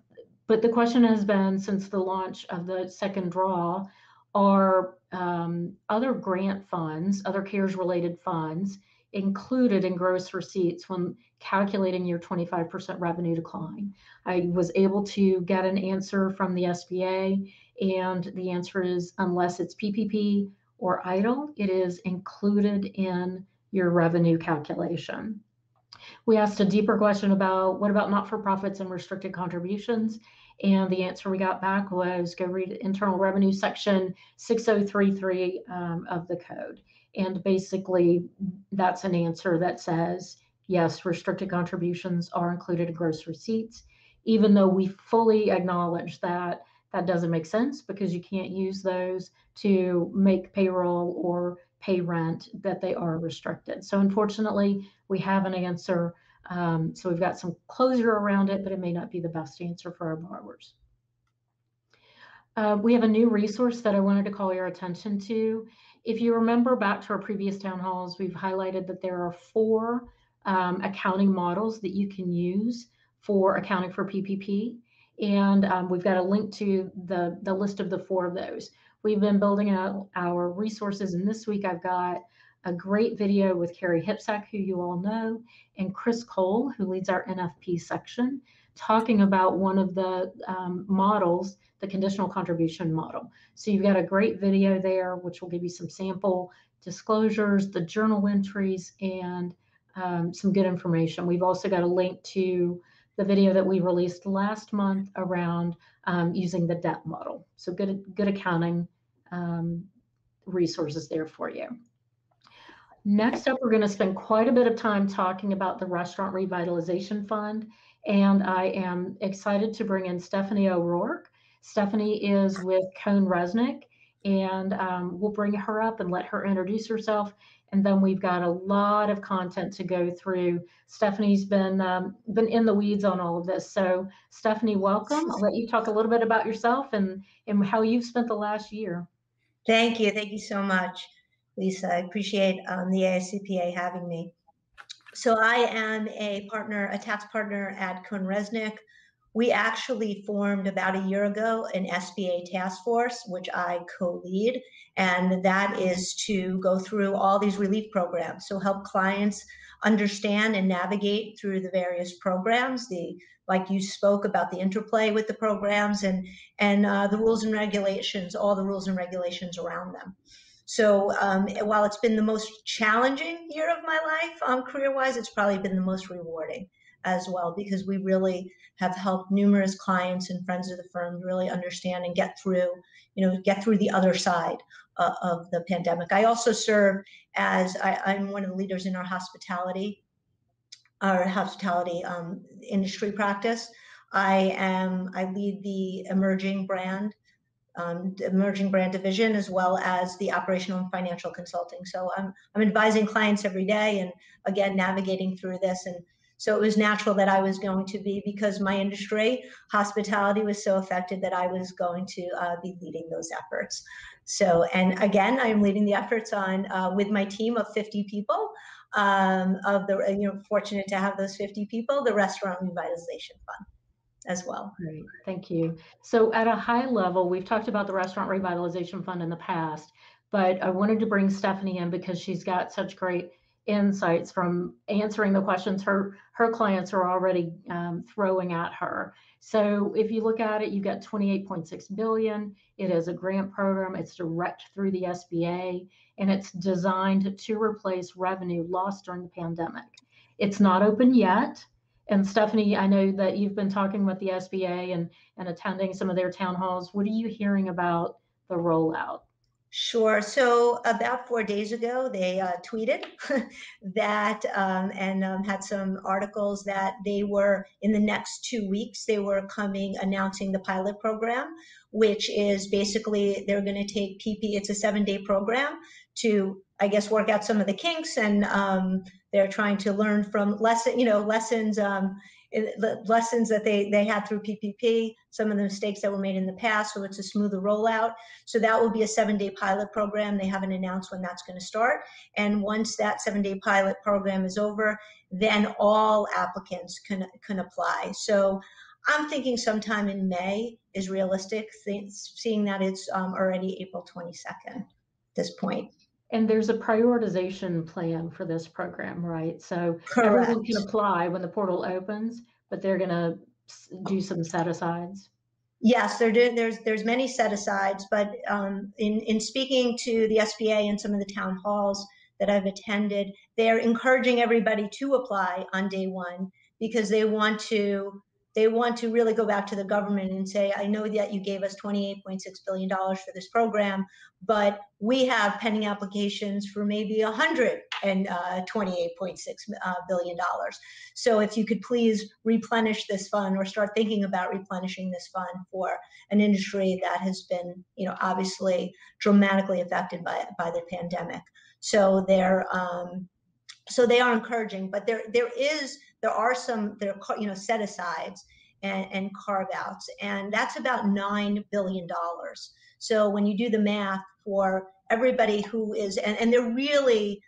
Speaker 4: but the question has been since the launch of the second draw are um, other grant funds, other CARES related funds included in gross receipts when calculating your 25% revenue decline? I was able to get an answer from the SBA, and the answer is unless it's PPP or EIDL, it is included in your revenue calculation. We asked a deeper question about what about not for profits and restricted contributions? And the answer we got back was go read Internal Revenue Section 6033 um, of the code. And basically, that's an answer that says, yes, restricted contributions are included in gross receipts, even though we fully acknowledge that that doesn't make sense because you can't use those to make payroll or pay rent, that they are restricted. So unfortunately, we have an answer. Um, so we've got some closure around it, but it may not be the best answer for our borrowers. Uh, we have a new resource that I wanted to call your attention to. If you remember back to our previous town halls, we've highlighted that there are four um, accounting models that you can use for accounting for PPP. And um, we've got a link to the, the list of the four of those. We've been building out our resources, and this week I've got a great video with Carrie Hipsack, who you all know, and Chris Cole, who leads our NFP section, talking about one of the um, models, the conditional contribution model. So you've got a great video there, which will give you some sample disclosures, the journal entries, and um, some good information. We've also got a link to the video that we released last month around um, using the debt model. So good, good accounting um, resources there for you. Next up, we're going to spend quite a bit of time talking about the Restaurant Revitalization Fund. And I am excited to bring in Stephanie O'Rourke. Stephanie is with CohnReznick, and um, we'll bring her up and let her introduce herself. And then we've got a lot of content to go through. Stephanie's been um, been in the weeds on all of this. So Stephanie, welcome. I'll let you talk a little bit about yourself and, and how you've spent the last year.
Speaker 5: Thank you. Thank you so much, Lisa. I appreciate um, the AICPA having me. So I am a partner, a tax partner at CohnReznick. We actually formed about a year ago an SBA task force, which I co-lead, and that is to go through all these relief programs. So help clients understand and navigate through the various programs, the like you spoke about the interplay with the programs and and uh, the rules and regulations, all the rules and regulations around them. So um, while it's been the most challenging year of my life, um, career-wise, it's probably been the most rewarding as well because we really have helped numerous clients and friends of the firm really understand and get through, you know, get through the other side uh, of the pandemic. I also serve as I, I'm one of the leaders in our hospitality our hospitality um, industry practice. I am I lead the emerging brand um, emerging brand division as well as the operational and financial consulting. So I'm I'm advising clients every day and again navigating through this and so it was natural that I was going to be because my industry, hospitality, was so affected that I was going to uh, be leading those efforts. So, and again, I am leading the efforts on uh, with my team of 50 people um, of the, you know, fortunate to have those 50 people, the Restaurant Revitalization Fund as well.
Speaker 4: Great, thank you. So at a high level, we've talked about the Restaurant Revitalization Fund in the past, but I wanted to bring Stephanie in because she's got such great insights from answering the questions her her clients are already um, throwing at her. So if you look at it, you've got 28.6 billion. It is a grant program. It's direct through the SBA and it's designed to replace revenue lost during the pandemic. It's not open yet. And Stephanie, I know that you've been talking with the SBA and, and attending some of their town halls. What are you hearing about the rollout?
Speaker 5: Sure. So about four days ago, they uh, tweeted that um, and um, had some articles that they were in the next two weeks, they were coming announcing the pilot program, which is basically they're going to take PP, it's a seven day program to, I guess, work out some of the kinks. And um, they're trying to learn from lesson, you know, lessons um, the lessons that they they had through PPP, some of the mistakes that were made in the past. So it's a smoother rollout. So that will be a seven day pilot program. They haven't announced when that's going to start. And once that seven day pilot program is over, then all applicants can can apply. So I'm thinking sometime in May is realistic, seeing that it's um, already April 22nd at this point.
Speaker 4: And there's a prioritization plan for this program, right? So Correct. everyone can apply when the portal opens, but they're going to do some set asides.
Speaker 5: Yes, there do, there's there's many set asides, but um, in in speaking to the SBA and some of the town halls that I've attended, they're encouraging everybody to apply on day one because they want to they want to really go back to the government and say, I know that you gave us $28.6 billion for this program, but we have pending applications for maybe $128.6 uh, billion. So if you could please replenish this fund or start thinking about replenishing this fund for an industry that has been, you know, obviously dramatically affected by, by the pandemic. So they're, um, so they are encouraging, but there there is there are some there are you know set asides and, and carve outs, and that's about nine billion dollars. So when you do the math for everybody who is and, and they're really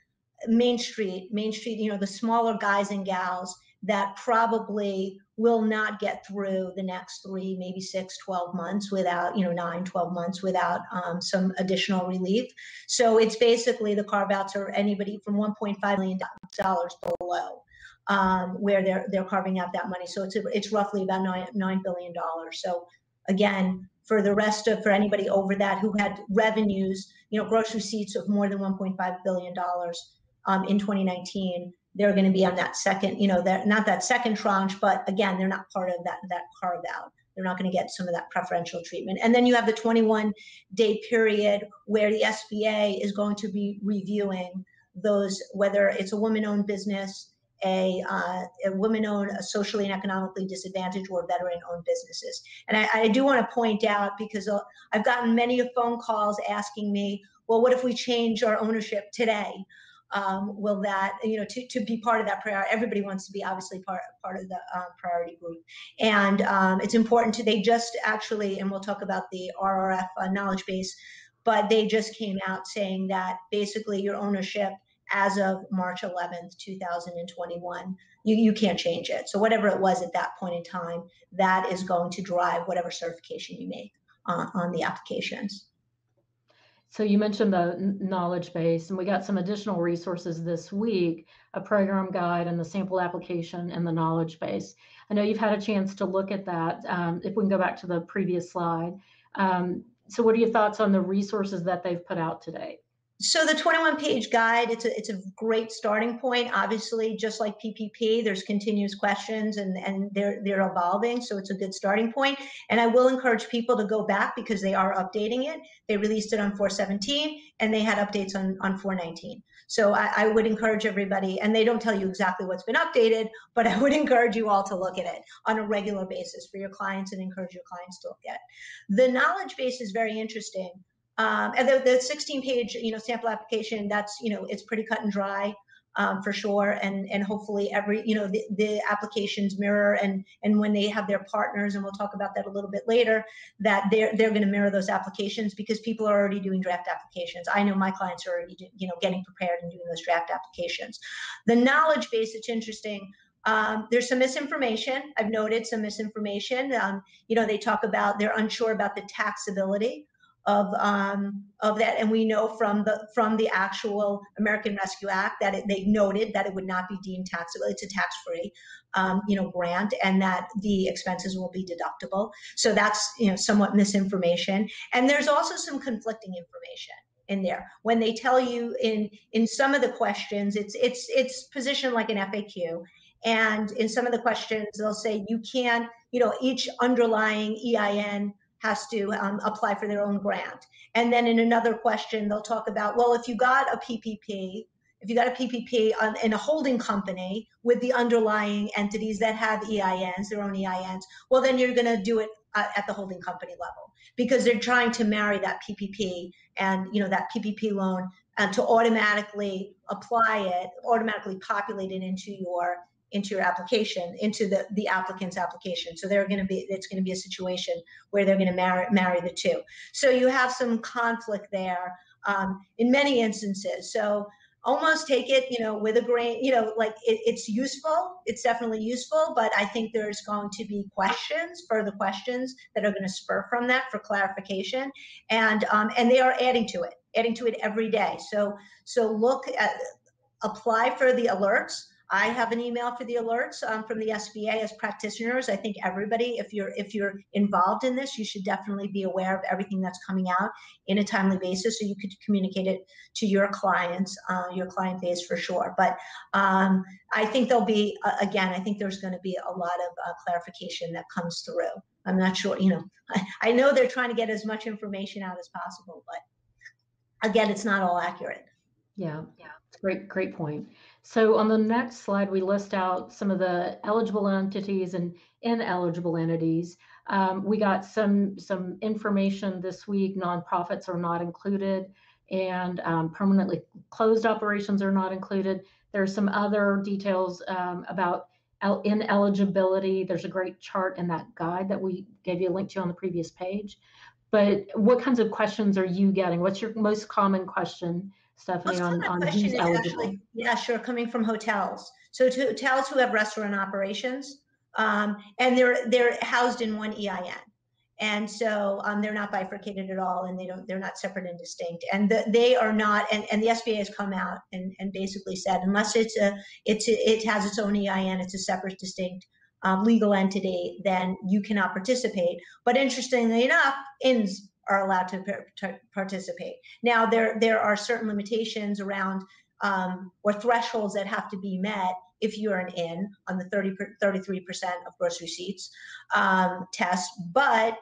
Speaker 5: Main Street, Main Street, you know, the smaller guys and gals that probably will not get through the next three, maybe six, 12 months without, you know, nine, 12 months without um, some additional relief. So it's basically the carve outs are anybody from $1.5 million below. Um, where they're they're carving out that money, so it's it's roughly about nine nine billion dollars. So again, for the rest of for anybody over that who had revenues, you know, gross receipts of more than 1.5 billion dollars um, in 2019, they're going to be on that second, you know, they're not that second tranche, but again, they're not part of that that carve out. They're not going to get some of that preferential treatment. And then you have the 21 day period where the SBA is going to be reviewing those, whether it's a woman owned business, a, uh, a woman owned, a socially and economically disadvantaged, or veteran owned businesses. And I, I do want to point out because uh, I've gotten many phone calls asking me, well, what if we change our ownership today? um, will that you know to, to be part of that priority everybody wants to be obviously part part of the uh, priority group and um, it's important to they just actually and we'll talk about the rrf uh, knowledge base but they just came out saying that basically your ownership as of march 11th 2021 you, you can't change it so whatever it was at that point in time that is going to drive whatever certification you make on the applications
Speaker 4: so you mentioned the knowledge base, and we got some additional resources this week, a program guide and the sample application and the knowledge base. I know you've had a chance to look at that. Um, if we can go back to the previous slide. Um, so what are your thoughts on the resources that they've put out today?
Speaker 5: So the 21 page guide it's a, it's a great starting point. Obviously just like ppp there's continuous questions and and they're they're evolving so it's a good starting point. And i will encourage people to go back because they are updating it. They released it on 417 and they had updates on on 419 so I, I would encourage everybody and they don't tell you exactly what's been updated but i would encourage you all to look at it on a regular basis for your clients and encourage your clients to look at it. The knowledge base is very interesting um, and the, the 16 page, you know, sample application, that's, you know, it's pretty cut and dry um, for sure. And, and hopefully every, you know, the, the applications mirror and, and when they have their partners, and we'll talk about that a little bit later, that they're, they're going to mirror those applications because people are already doing draft applications. I know my clients are already, you know, getting prepared and doing those draft applications. The knowledge base, it's interesting. Um, there's some misinformation. I've noted some misinformation. Um, you know, they talk about they're unsure about the taxability of um, of that, and we know from the from the actual American Rescue Act that it, they noted that it would not be deemed taxable. It's a tax free, um, you know, grant, and that the expenses will be deductible. So that's you know somewhat misinformation, and there's also some conflicting information in there when they tell you in in some of the questions it's it's it's positioned like an FAQ and in some of the questions they'll say you can you know each underlying EIN has to um, apply for their own grant. And then in another question, they'll talk about, well, if you got a PPP, if you got a PPP on, in a holding company with the underlying entities that have EINs, their own EINs, well, then you're going to do it uh, at the holding company level because they're trying to marry that PPP and you know that PPP loan and to automatically apply it, automatically populate it into your into your application, into the, the applicant's application. So they're going to be, it's going to be a situation where they're going to marry, marry the two. So you have some conflict there um, in many instances. So almost take it, you know, with a grain, you know, like it, it's useful. It's definitely useful, but I think there's going to be questions, further questions that are going to spur from that for clarification. And, um, and they are adding to it, adding to it every day. So, so look at, apply for the alerts I have an email for the alerts um, from the SBA as practitioners. I think everybody, if you're if you're involved in this, you should definitely be aware of everything that's coming out in a timely basis, so you could communicate it to your clients, uh, your client base for sure. But um, I think there'll be uh, again, I think there's going to be a lot of uh, clarification that comes through. I'm not sure, you know, I, I know they're trying to get as much information out as possible, but again, it's not all accurate.
Speaker 4: Yeah, yeah, great, great point. So on the next slide, we list out some of the eligible entities and ineligible entities. Um, we got some some information this week. Nonprofits are not included, and um, permanently closed operations are not included. There's some other details um, about ineligibility. There's a great chart in that guide that we gave you a link to on the previous page. But what kinds of questions are you getting? What's your most common question Stephanie, on, on who's eligible? Actually,
Speaker 5: yeah, sure, coming from hotels. So to hotels who have restaurant operations, um, and they're they're housed in one EIN, and so um, they're not bifurcated at all, and they don't they're not separate and distinct, and the, they are not. And, and the SBA has come out and, and basically said unless it's a it's a, it has its own EIN, it's a separate, distinct um, legal entity, then you cannot participate. But interestingly enough, inns are allowed to, participate. Now, there there are certain limitations around um, or thresholds that have to be met if you're an inn on the 30 33% of gross receipts um, test, but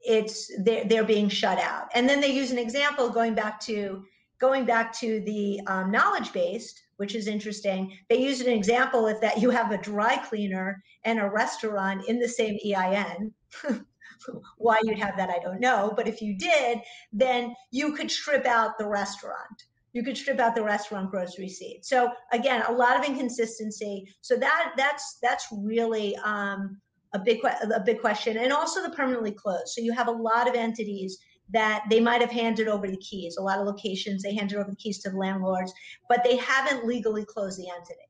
Speaker 5: it's they're, they're being shut out. And then they use an example going back to going back to the um, knowledge based which is interesting. They use an example if that you have a dry cleaner and a restaurant in the same EIN. Why you'd have that, I don't know. But if you did, then you could strip out the restaurant. You could strip out the restaurant gross receipt. So again, a lot of inconsistency. So that that's that's really um, a big a big question, and also the permanently closed. So you have a lot of entities that they might have handed over the keys. A lot of locations they handed over the keys to the landlords, but they haven't legally closed the entity.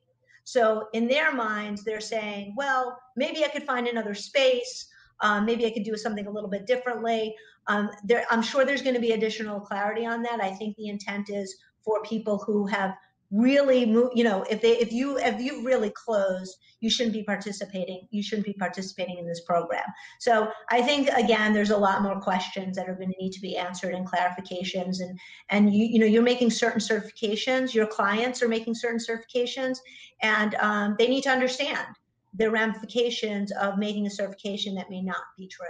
Speaker 5: So in their minds, they're saying, well, maybe I could find another space. Um, maybe I could do something a little bit differently. Um, there, I'm sure there's going to be additional clarity on that. I think the intent is for people who have really move you know if they if you if you really closed you shouldn't be participating you shouldn't be participating in this program so i think again there's a lot more questions that are going to need to be answered and clarifications and and you you know you're making certain certifications your clients are making certain certifications and um, they need to understand the ramifications of making a certification that may not be true.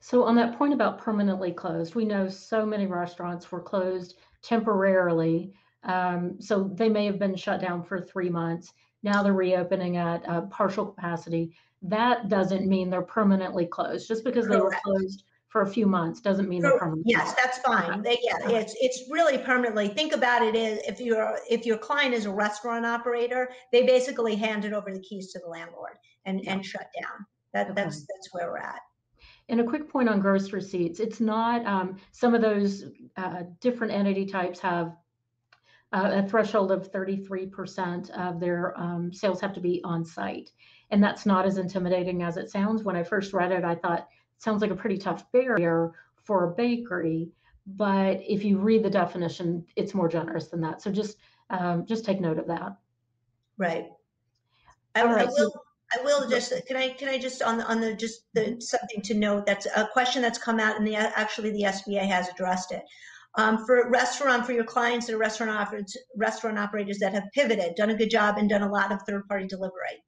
Speaker 4: So, on that point about permanently closed, we know so many restaurants were closed temporarily. Um, so, they may have been shut down for three months. Now they're reopening at uh, partial capacity. That doesn't mean they're permanently closed. Just because they were closed for a few months doesn't mean they're permanent.
Speaker 5: Yes, that's fine. They, yeah, it's it's really permanently. Think about it is if your if your client is a restaurant operator, they basically handed over the keys to the landlord and yeah. and shut down. That okay. that's that's where we're at.
Speaker 4: And a quick point on gross receipts. It's not um, some of those uh, different entity types have uh, a threshold of 33% of their um, sales have to be on site. And that's not as intimidating as it sounds. When I first read it, I thought, sounds like a pretty tough barrier for a bakery. But if you read the definition, it's more generous than that. So just um, just take note of that.
Speaker 5: Right. I, right, I will. I will just can I can I just on the on the just the mm-hmm. something to note that's a question that's come out and the actually the SBA has addressed it. Um, for restaurant for your clients and restaurant operators, restaurant operators that have pivoted, done a good job, and done a lot of third party delivery,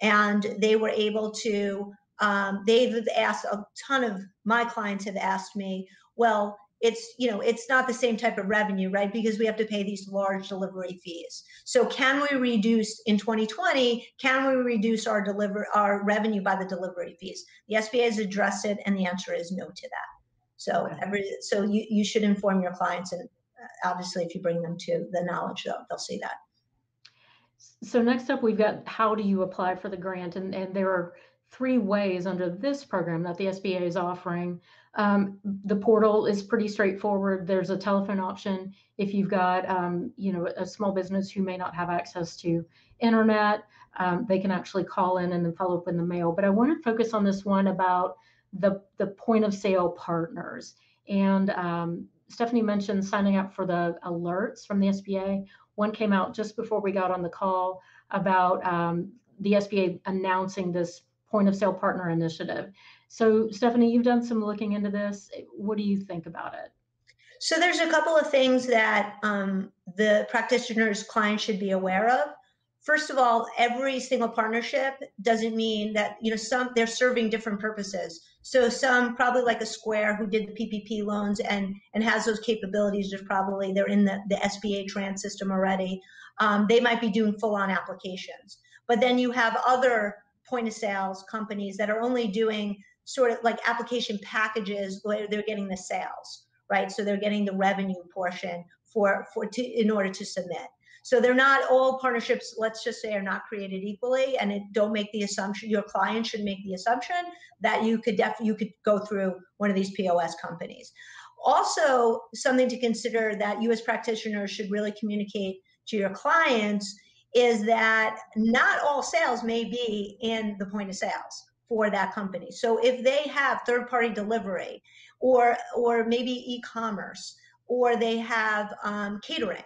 Speaker 5: and they were able to um, they've asked a ton of my clients have asked me, well, it's you know it's not the same type of revenue right? Because we have to pay these large delivery fees. So can we reduce in 2020 can we reduce our deliver our revenue by the delivery fees? The sba has addressed it and the answer is no to that. So every so you, you should inform your clients and uh, obviously if you bring them to the knowledge they'll, they'll see that.
Speaker 4: So next up we've got how do you apply for the grant and and there are three ways under this program that the SBA is offering. Um, the portal is pretty straightforward. There's a telephone option if you've got, um, you know, a small business who may not have access to internet. Um, they can actually call in and then follow up in the mail. But I want to focus on this one about the the point of sale partners. And um, Stephanie mentioned signing up for the alerts from the SBA. One came out just before we got on the call. about um, the SBA announcing this point of sale partner initiative. So, Stephanie, you've done some looking into this. What do you think about it?
Speaker 5: So, there's a couple of things that um, the practitioner's client should be aware of. First of all, every single partnership doesn't mean that you know some they're serving different purposes. So some probably like a Square who did the PPP loans and and has those capabilities. There's probably they're in the the SBA trans system already. Um, they might be doing full on applications. But then you have other point of sales companies that are only doing sort of like application packages where they're getting the sales, right? So they're getting the revenue portion for for to in order to submit. So they're not all partnerships, let's just say, are not created equally. And it, don't make the assumption, your client should make the assumption that you could def you could go through one of these POS companies. Also, something to consider that US practitioners should really communicate to your clients is that not all sales may be in the point of sales for that company. So if they have third party delivery or or maybe e-commerce or they have um, catering,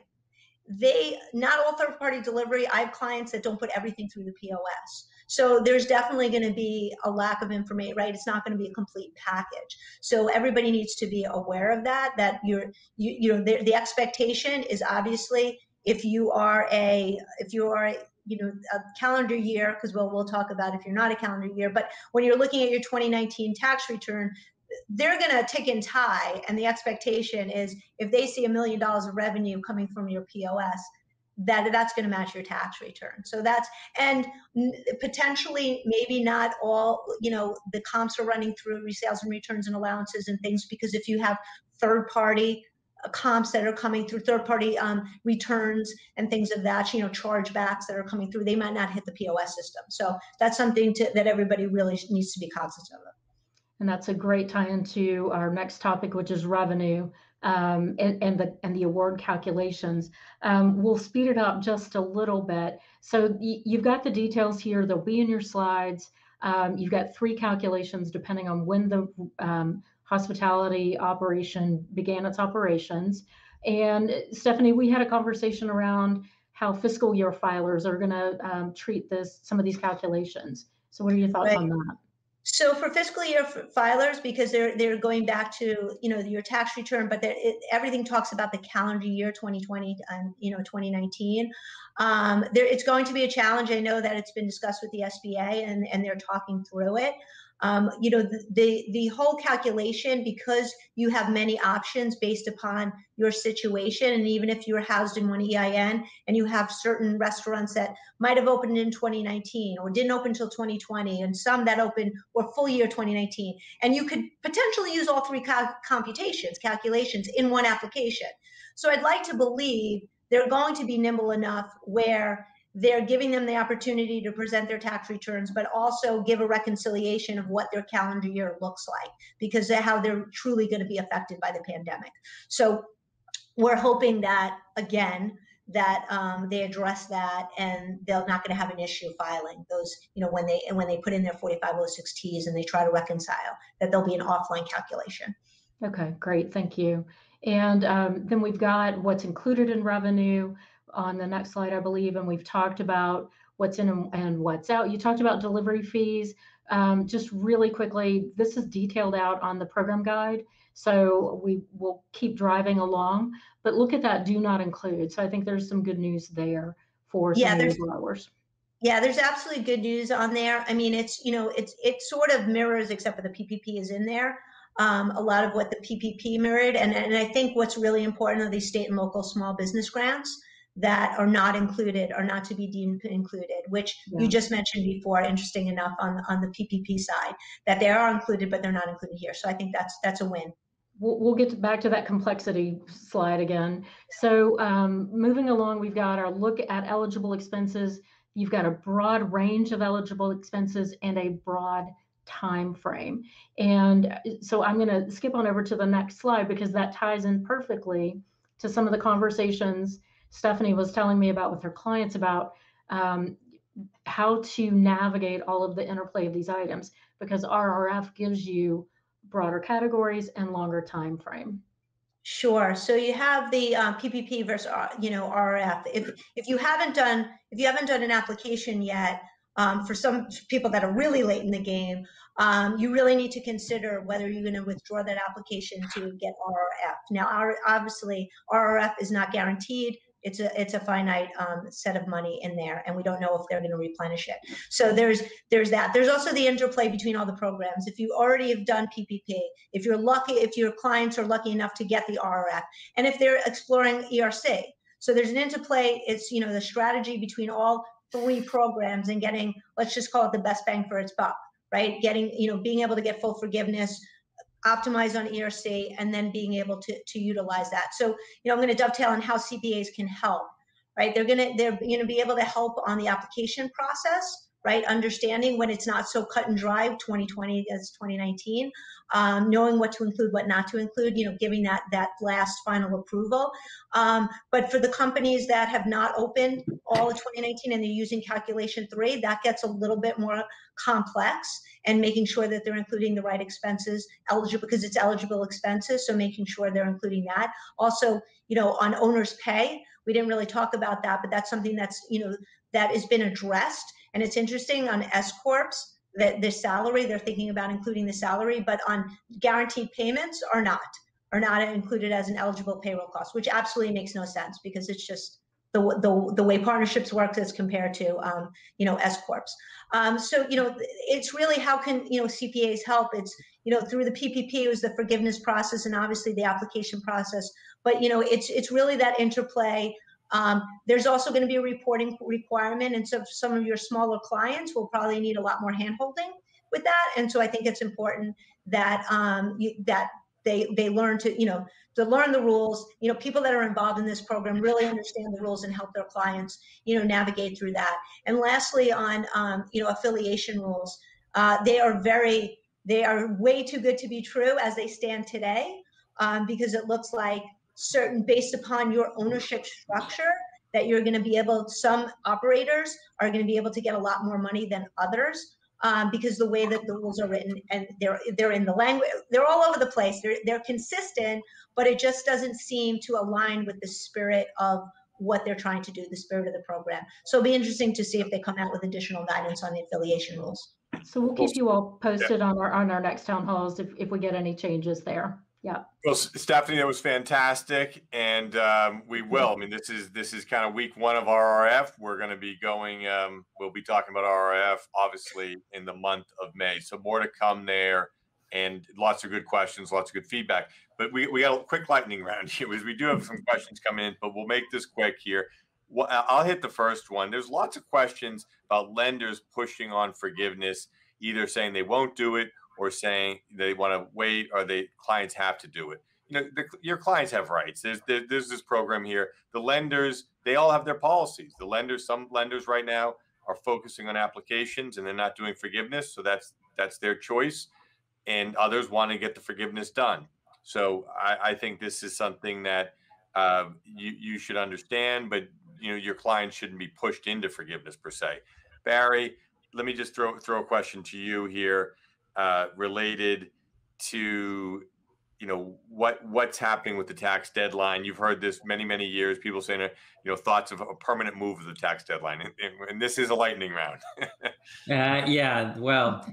Speaker 5: they not all third party delivery. I have clients that don't put everything through the POS. So there's definitely going to be a lack of information, right? It's not going to be a complete package. So everybody needs to be aware of that. That you're, you, you know, the, the expectation is obviously if you are a if you are you know a calendar year because we'll we'll talk about if you're not a calendar year but when you're looking at your 2019 tax return they're going to tick and tie and the expectation is if they see a million dollars of revenue coming from your pos that that's going to match your tax return. So that's and potentially maybe not all you know the comps are running through resales and returns and allowances and things because if you have third party comps that are coming through third party um, returns and things of that you know chargebacks that are coming through they might not hit the pos system. So that's something to, that everybody really needs to be cognizant of.
Speaker 4: And that's a great tie into our next topic which is revenue um, and, and, the and the award calculations. Um, we'll speed it up just a little bit. So you've got the details here they'll be in your slides. Um, you've got three calculations depending on when the um, hospitality operation began its operations. And Stephanie, we had a conversation around how fiscal year filers are going to um, treat this, some of these calculations. So, what are your thoughts right. on that?
Speaker 5: So for fiscal year filers, because they're they're going back to you know your tax return, but it, everything talks about the calendar year 2020 and you know 2019. Um, there, it's going to be a challenge. I know that it's been discussed with the SBA and and they're talking through it. Um, you know, the, the, the whole calculation, because you have many options based upon your situation, and even if you're housed in one EIN and you have certain restaurants that might have opened in 2019 or didn't open until 2020, and some that opened or full year 2019, and you could potentially use all three cal- computations, calculations in one application. So I'd like to believe they're going to be nimble enough where they're giving them the opportunity to present their tax returns, but also give a reconciliation of what their calendar year looks like because of how they're truly going to be affected by the pandemic. So we're hoping that, again, that um, they address that and they're not going to have an issue filing those you know when they and when they put in their 4506ts and they try to reconcile that there'll be an offline calculation
Speaker 4: okay great thank you and um, then we've got what's included in revenue on the next slide, I believe, and we've talked about what's in and what's out. You talked about delivery fees. Um, just really quickly, this is detailed out on the program guide. So we will keep driving along, but look at that do not include. So I think there's some good news there for some yeah, there's, growers.
Speaker 5: Yeah, there's absolutely good news on there. I mean, it's, you know, it's, it sort of mirrors, except for the PPP is in there. Um, a lot of what the PPP mirrored. And, and I think what's really important are these state and local small business grants that are not included are not to be deemed included, which yeah. you just mentioned before. Interesting enough on on the PPP side that they are included, but they're not included here. So I think that's that's a win.
Speaker 4: We'll, we'll get back to that complexity slide again. So um, moving along, we've got our look at eligible expenses. You've got a broad range of eligible expenses and a broad time frame. And uh, so I'm going to skip on over to the next slide because that ties in perfectly to some of the conversations Stephanie was telling me about with her clients about um, how to navigate all of the interplay of these items because RRF gives you broader categories and longer time frame.
Speaker 5: Sure. So you have the um, PPP versus uh, you know RRF. If if you haven't done if you haven't done an application yet, um, for some people that are really late in the game, um, you really need to consider whether you're going to withdraw that application to get RRF. Now, our, obviously, RRF is not guaranteed it's a it's a finite um, set of money in there and we don't know if they're going to replenish it. So there's there's that. There's also the interplay between all the programs. If you already have done ppp if you're lucky if your clients are lucky enough to get the rrf and if they're exploring erc so there's an interplay it's you know the strategy between all three programs and getting let's just call it the best bang for its buck right? Getting you know being able to get full forgiveness optimize on ERC, and then being able to, to utilize that. So, you know, I'm going to dovetail on how CPAs can help, right? They're going to, they're going to be able to help on the application process, right? Understanding when it's not so cut and dry, 2020 as 2019, um, knowing what to include, what not to include, you know, giving that that last final approval. Um, but for the companies that have not opened all of 2019 and they're using calculation three, that gets a little bit more complex and making sure that they're including the right expenses eligible because it's eligible expenses. So making sure they're including that. Also, you know, on owner's pay, we didn't really talk about that, but that's something that's, you know, that has been addressed. And it's interesting on S corps that the salary they're thinking about including the salary, but on guaranteed payments are not are not included as an eligible payroll cost, which absolutely makes no sense because it's just the, the, the way partnerships work as compared to um, you know S corps. Um, so you know it's really how can you know CPAs help? It's you know through the PPP it was the forgiveness process and obviously the application process. But you know it's it's really that interplay. Um, there's also going to be a reporting requirement, and so some of your smaller clients will probably need a lot more handholding with that. And so I think it's important that um, you, that they they learn to you know to learn the rules. You know people that are involved in this program really understand the rules and help their clients you know navigate through that. And lastly on um, you know affiliation rules uh, they are very they are way too good to be true as they stand today um, because it looks like certain based upon your ownership structure that you're going to be able some operators are going to be able to get a lot more money than others um, because the way that the rules are written and they're they're in the language they're all over the place. They're they're consistent but it just doesn't seem to align with the spirit of what they're trying to do the spirit of the program. So it'll be interesting to see if they come out with additional guidance on the affiliation rules.
Speaker 4: So we'll keep you all posted yeah. on our on our next town halls if, if we get any changes there yeah.
Speaker 2: Well, Stephanie, that was fantastic, and um, we will. I mean, this is this is kind of week one of RRF. We're going to be going. Um, we'll be talking about RRF, obviously, in the month of May. So more to come there, and lots of good questions, lots of good feedback. But we we got a quick lightning round here. Because We do have some questions coming in, but we'll make this quick here. Well, I'll hit the first one. There's lots of questions about lenders pushing on forgiveness, either saying they won't do it or saying they want to wait or the clients have to do it. You know, the, your clients have rights. There's there, there's this program here. The lenders they all have their policies. The lenders, some lenders right now are focusing on applications and they're not doing forgiveness, so that's that's their choice. And others want to get the forgiveness done. So I, I think this is something that uh, you you should understand, but you know your clients shouldn't be pushed into forgiveness per se. Barry, let me just throw throw a question to you here uh, related to you know what what's happening with the tax deadline. You've heard this many many years people saying uh, you know thoughts of a permanent move of the tax deadline and, and this is a lightning round.
Speaker 3: Uh, yeah well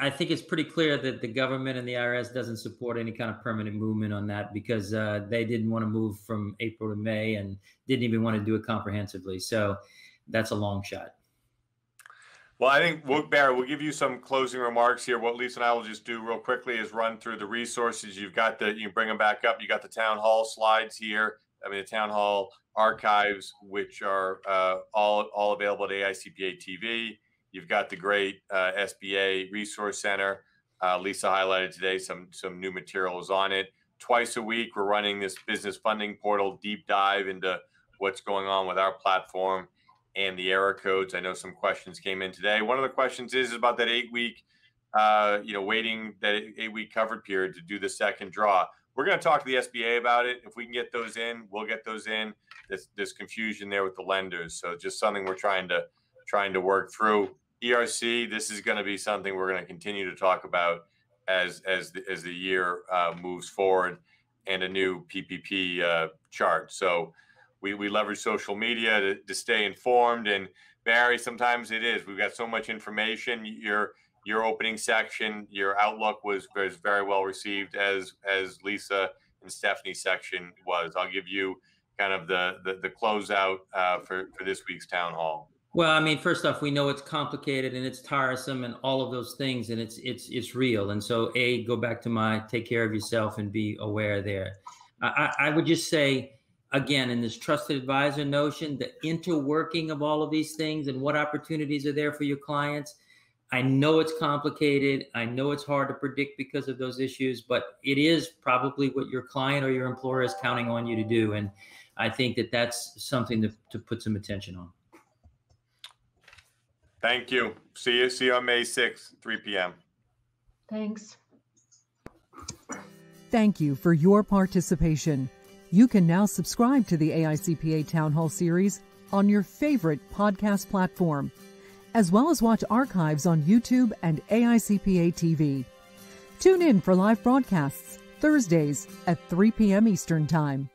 Speaker 3: i think it's pretty clear that the government and the irs doesn't support any kind of permanent movement on that because uh, they didn't want to move from april to may and didn't even want to do it comprehensively. So that's a long shot
Speaker 2: well, I think Barry, we'll give you some closing remarks here. What Lisa and I will just do real quickly is run through the resources. You've got the, you bring them back up. You got the town hall slides here. I mean, the town hall archives, which are uh, all all available at AICPA TV. You've got the great uh, SBA Resource Center. Uh, Lisa highlighted today some some new materials on it. Twice a week, we're running this business funding portal deep dive into what's going on with our platform and the error codes. I know some questions came in today. One of the questions is about that eight week, uh, you know, waiting that eight week covered period to do the second draw. We're going to talk to the SBA about it. If we can get those in, we'll get those in. There's, there's confusion there with the lenders, so just something we're trying to trying to work through. ERC, this is going to be something we're going to continue to talk about as as the, as the year uh, moves forward. and a new PPP uh, chart. So we, we leverage social media to, to stay informed. And Barry, sometimes it is. We've got so much information. Your your opening section, your outlook was, was very well received, as as Lisa and Stephanie's section was. I'll give you kind of the the, the closeout uh, for for this week's town hall.
Speaker 3: Well, I mean, first off, we know it's complicated and it's tiresome and all of those things, and it's it's it's real. And so, a go back to my take care of yourself and be aware there. I, I would just say again in this trusted advisor notion, the interworking of all of these things and what opportunities are there for your clients. I know it's complicated. I know it's hard to predict because of those issues, but it is probably what your client or your employer is counting on you to do. And I think that that's something to, to put some attention on.
Speaker 2: Thank you. See you. See you on May 6th, 3 p.m.
Speaker 4: Thanks.
Speaker 1: Thank you for your participation. You can now subscribe to the AICPA Town Hall series on your favorite podcast platform, as well as watch archives on YouTube and AICPA TV. Tune in for live broadcasts Thursdays at 3 p.m. Eastern Time.